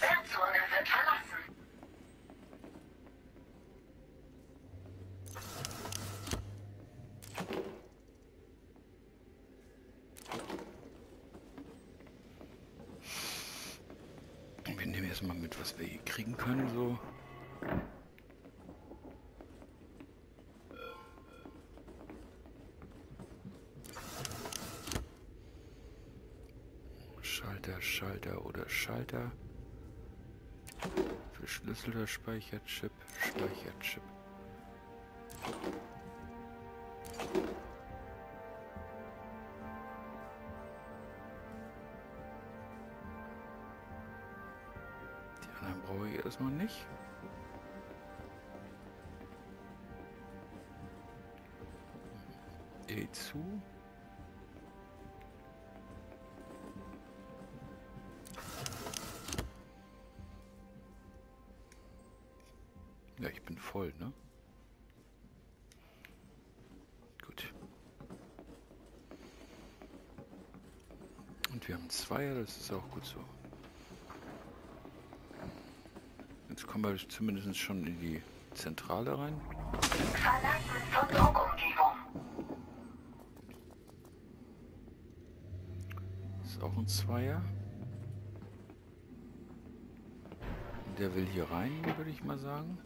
Wir nehmen jetzt mal mit, was wir hier kriegen können, so. Schalter, oder Schalter. Verschlüsselter Speicherchip, Speicherchip. Die anderen brauche ich erstmal nicht. Und wir haben Zweier, das ist auch gut so. Jetzt kommen wir zumindest schon in die Zentrale rein. Verlassen ist auch ein Zweier. Der will hier rein, würde ich mal sagen.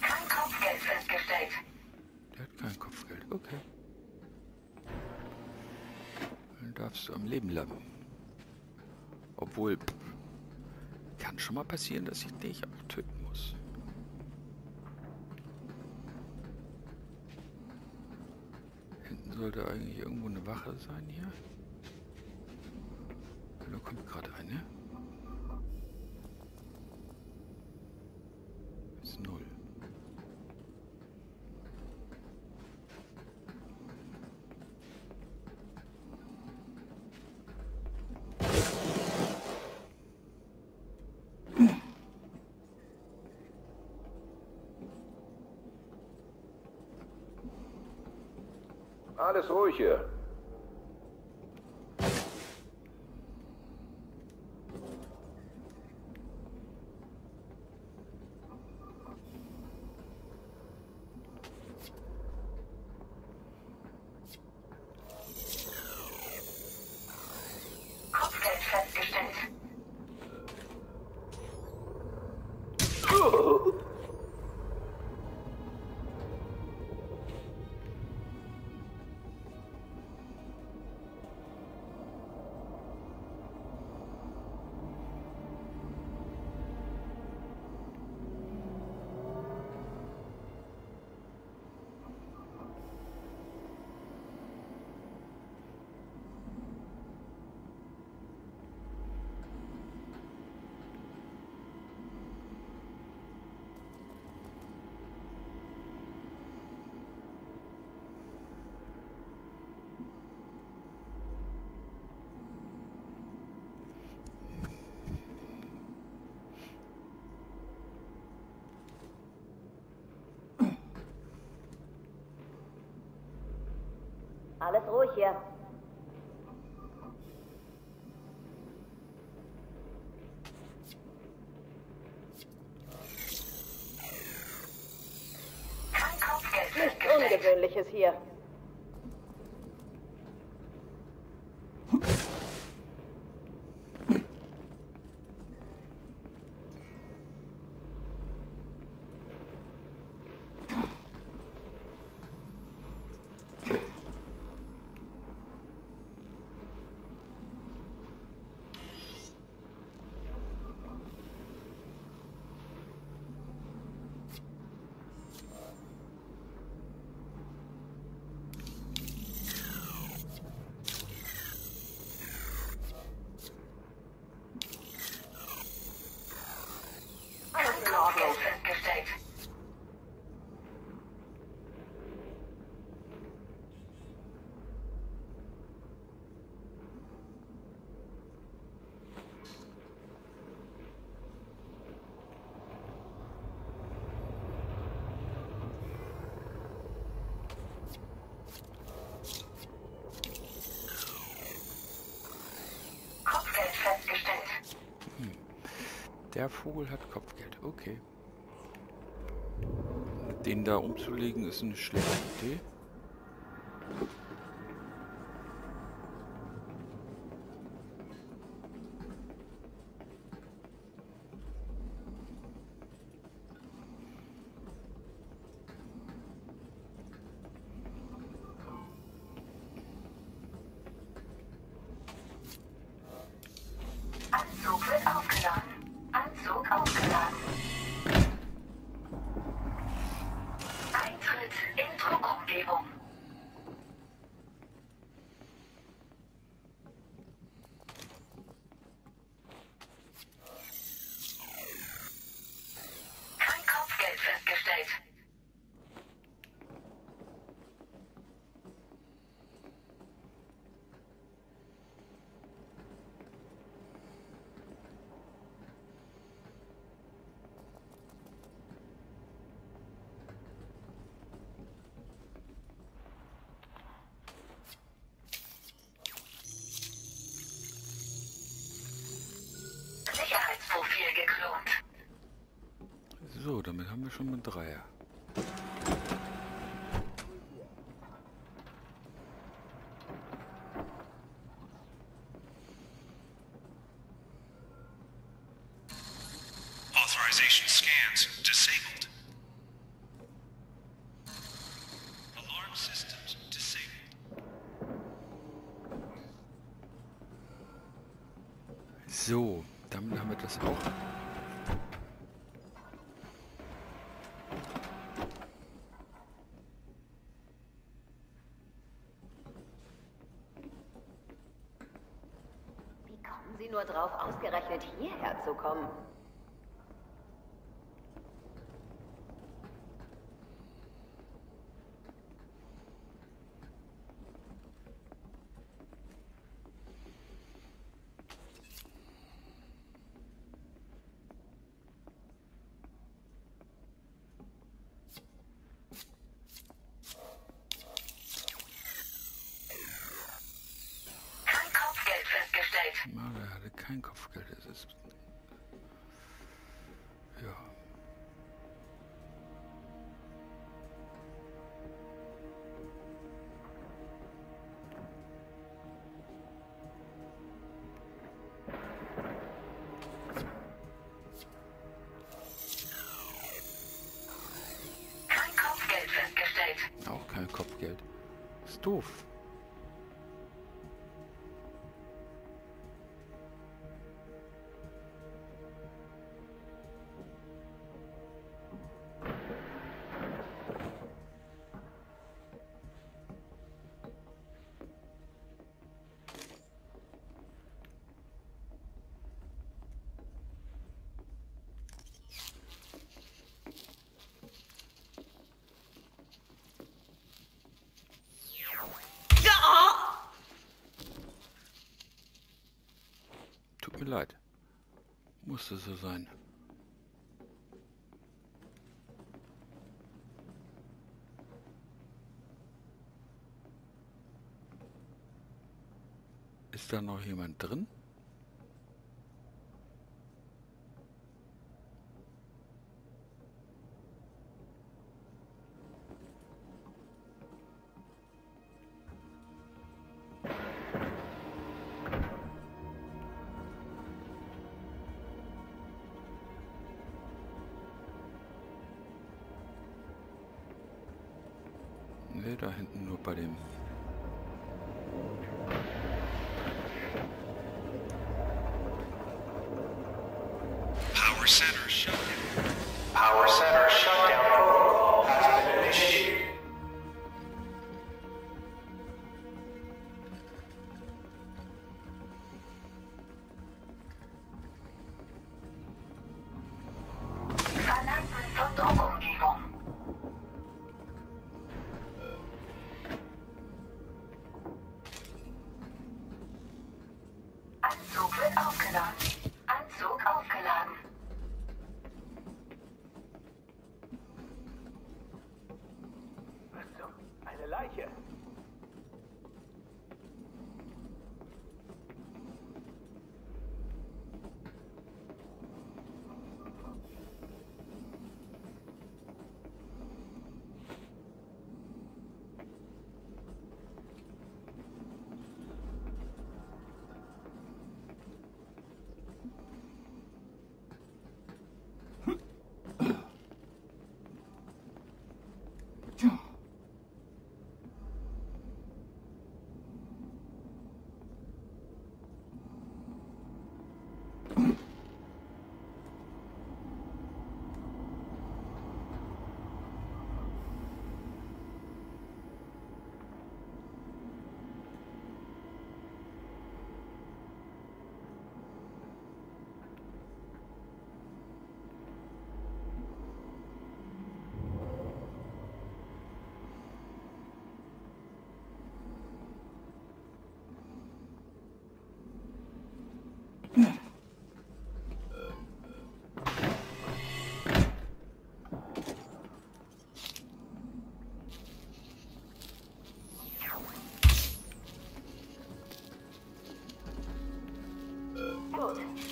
Kein Kopfgeld festgestellt. Der hat kein Kopfgeld. Okay. Dann darfst du am Leben bleiben. Obwohl, kann schon mal passieren, dass ich dich auch töten muss. Hinten sollte eigentlich irgendwo eine Wache sein hier. Da kommt gerade eine. Ist null. Alles ruhig hier. Alles ruhig hier. Nichts. Ungewöhnliches hier. Der Vogel hat Kopfgeld. Okay. Den da umzulegen ist eine schlechte Idee. Schon mal Dreier. Authorization scans disabled. Nur drauf, ausgerechnet hierher zu kommen? Ist mir leid. Musste so sein. Ist da noch jemand drin? Nee, da hinten nur bei dem. Power center shut. Power center shutdown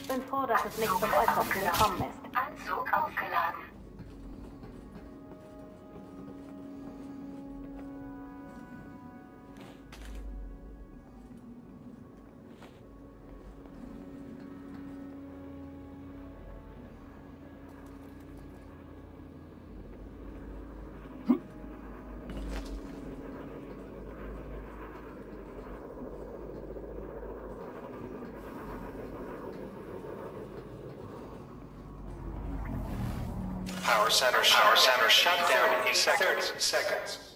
bin froh, dass es nicht zum Äußersten gekommen ist. Power center, power center shut down in seconds. Seconds.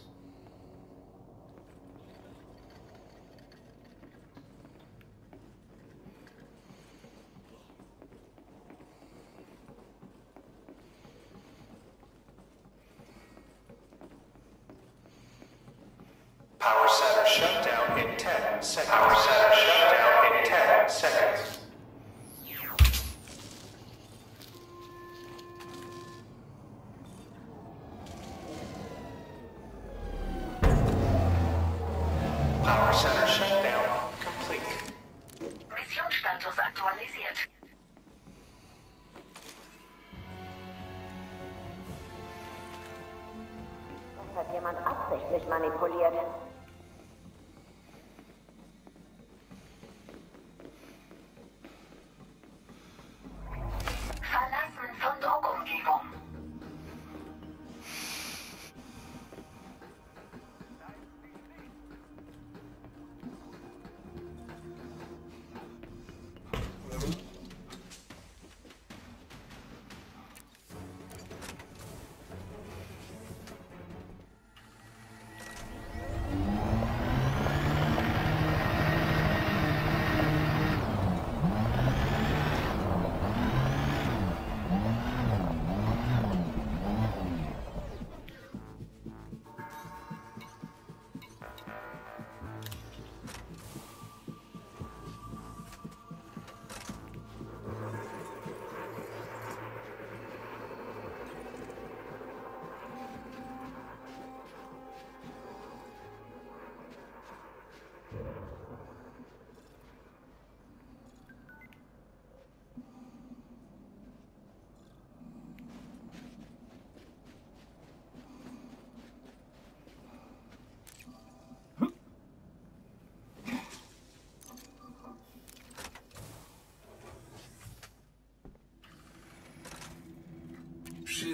de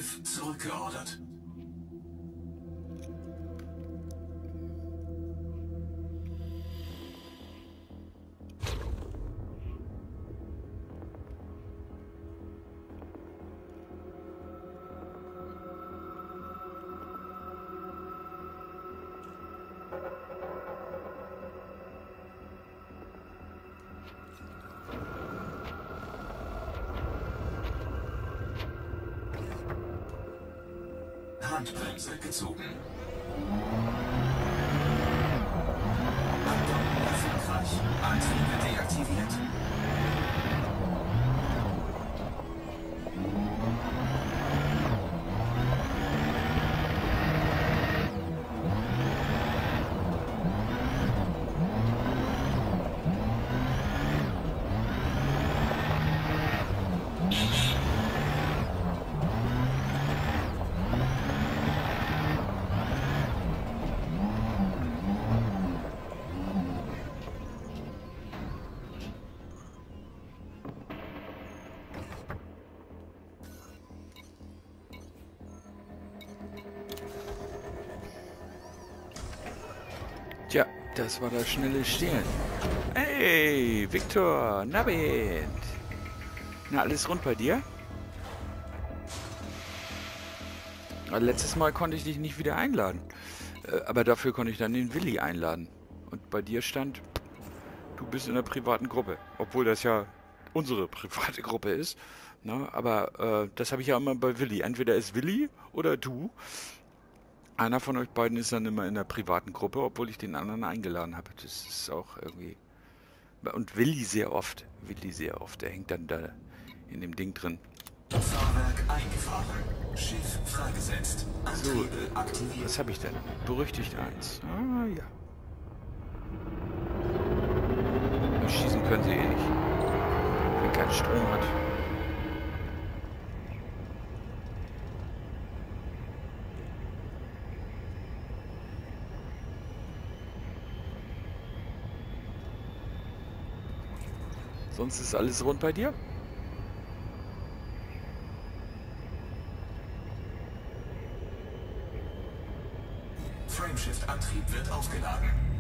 active, so guarded. Das war das schnelle Stehlen. Hey, Victor, Nabend. Na, alles rund bei dir? Letztes Mal konnte ich dich nicht wieder einladen. Äh, Aber dafür konnte ich dann den Willi einladen. Und bei dir stand, du bist in einer privaten Gruppe. Obwohl das ja unsere private Gruppe ist. Ne? Aber äh, das habe ich ja immer bei Willi. Entweder ist Willi oder du. Einer von euch beiden ist dann immer in der privaten Gruppe, obwohl ich den anderen eingeladen habe. Das ist auch irgendwie... Und Willi sehr oft. Willi sehr oft. Der hängt dann da in dem Ding drin. Fahrwerk eingefahren. Schiff freigesetzt. So, Antriebe äh, aktiviert. was habe ich denn? Berüchtigt eins. Ah, ja. Schießen können sie eh nicht. man keinen Strom hat. Sonst ist alles rund bei dir? Frameshift-Antrieb wird aufgeladen.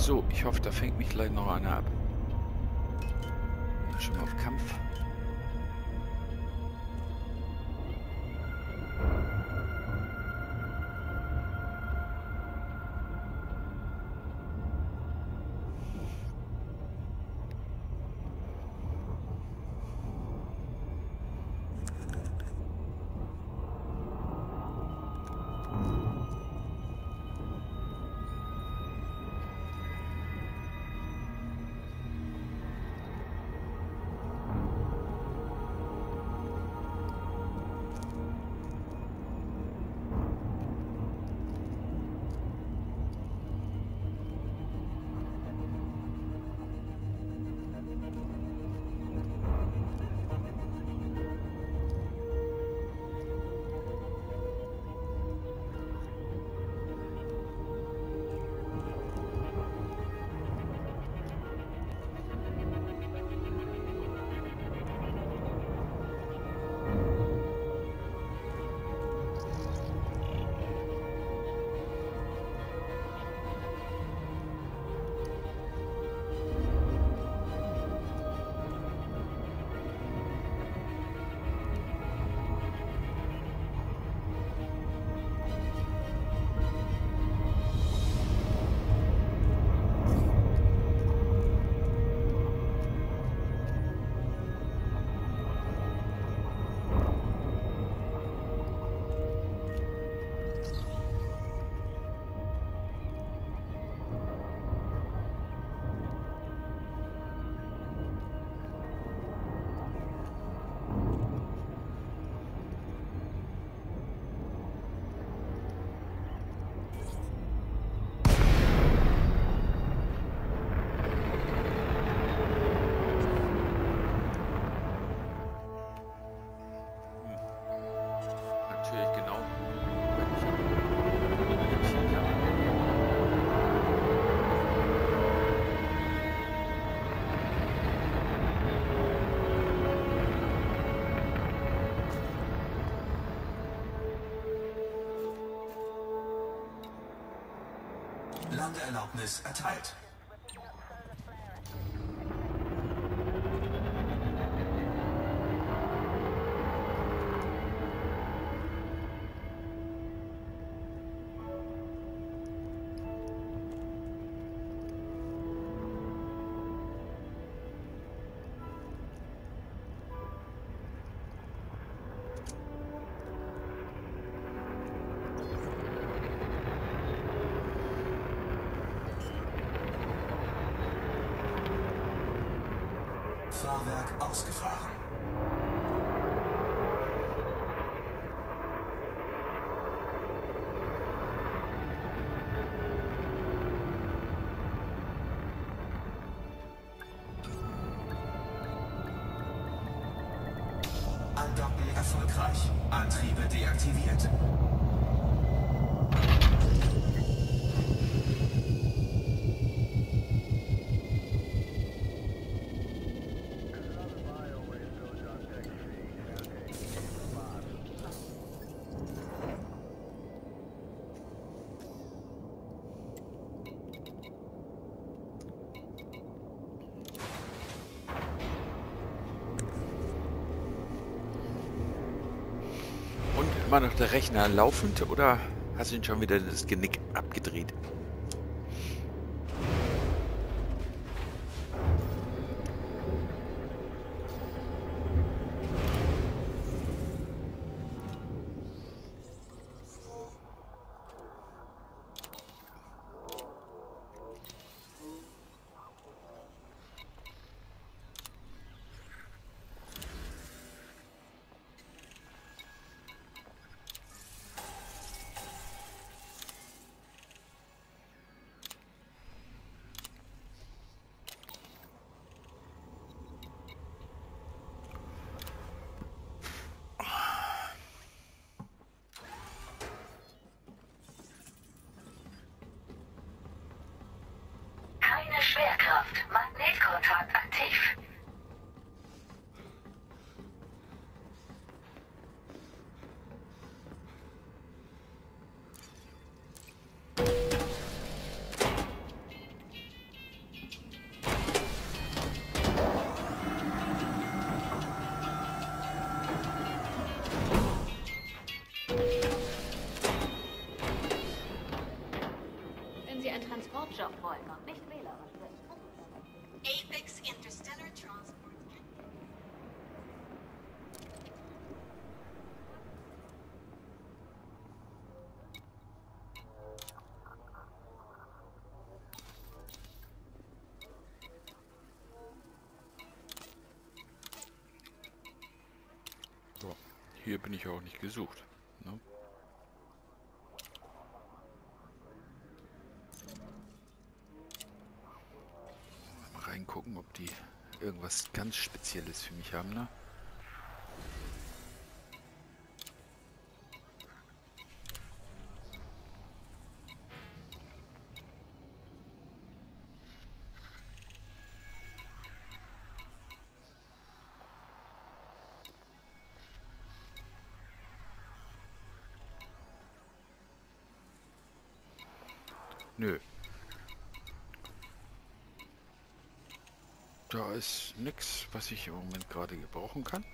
So, ich hoffe, da fängt mich gleich noch einer ab. Landeerlaubnis erteilt. Deaktiviert. Immer noch der Rechner laufend oder hast du ihn schon wieder das Genick abgedreht? Hier bin ich auch nicht gesucht. Ne? reingucken, ob die irgendwas ganz Spezielles für mich haben, ne? Nichts, was ich im Moment gerade gebrauchen kann.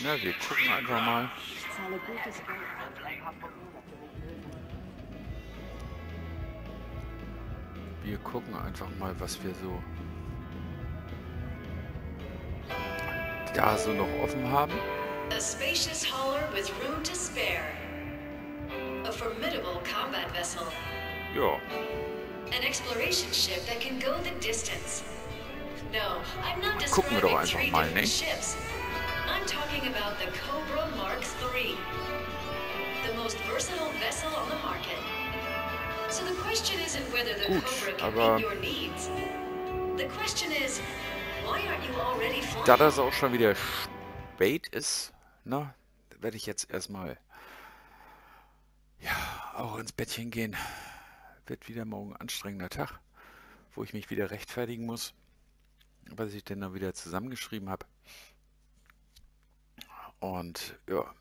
Na, wir gucken einfach mal. Wir gucken einfach mal, was wir so da so noch offen haben. A spacious hauler with room to spare. A formidable combat vessel. Ja. An exploration ship that can go the distance. No, I'm not Gucken wir doch einfach three mal, different ne? ships. I'm talking about the Cobra Mark III. The most versatile vessel on the market. So the question isn't whether the Gut, Cobra can aber- meet uh, your needs. The question is, why aren't you already flying? Da das auch schon wieder spät ist, ne, werde ich jetzt erstmal ja, auch ins Bettchen gehen. Wird wieder morgen ein anstrengender Tag, wo ich mich wieder rechtfertigen muss, was ich denn da wieder zusammengeschrieben habe. Und ja,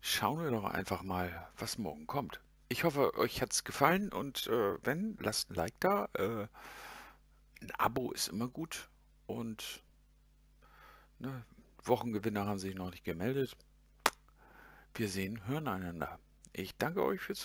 schauen wir doch einfach mal, was morgen kommt. Ich hoffe, euch hat es gefallen und äh, wenn, lasst ein Like da. Äh, ein Abo ist immer gut und ne, Wochengewinner haben sich noch nicht gemeldet. Wir sehen, hören einander. Ich danke euch fürs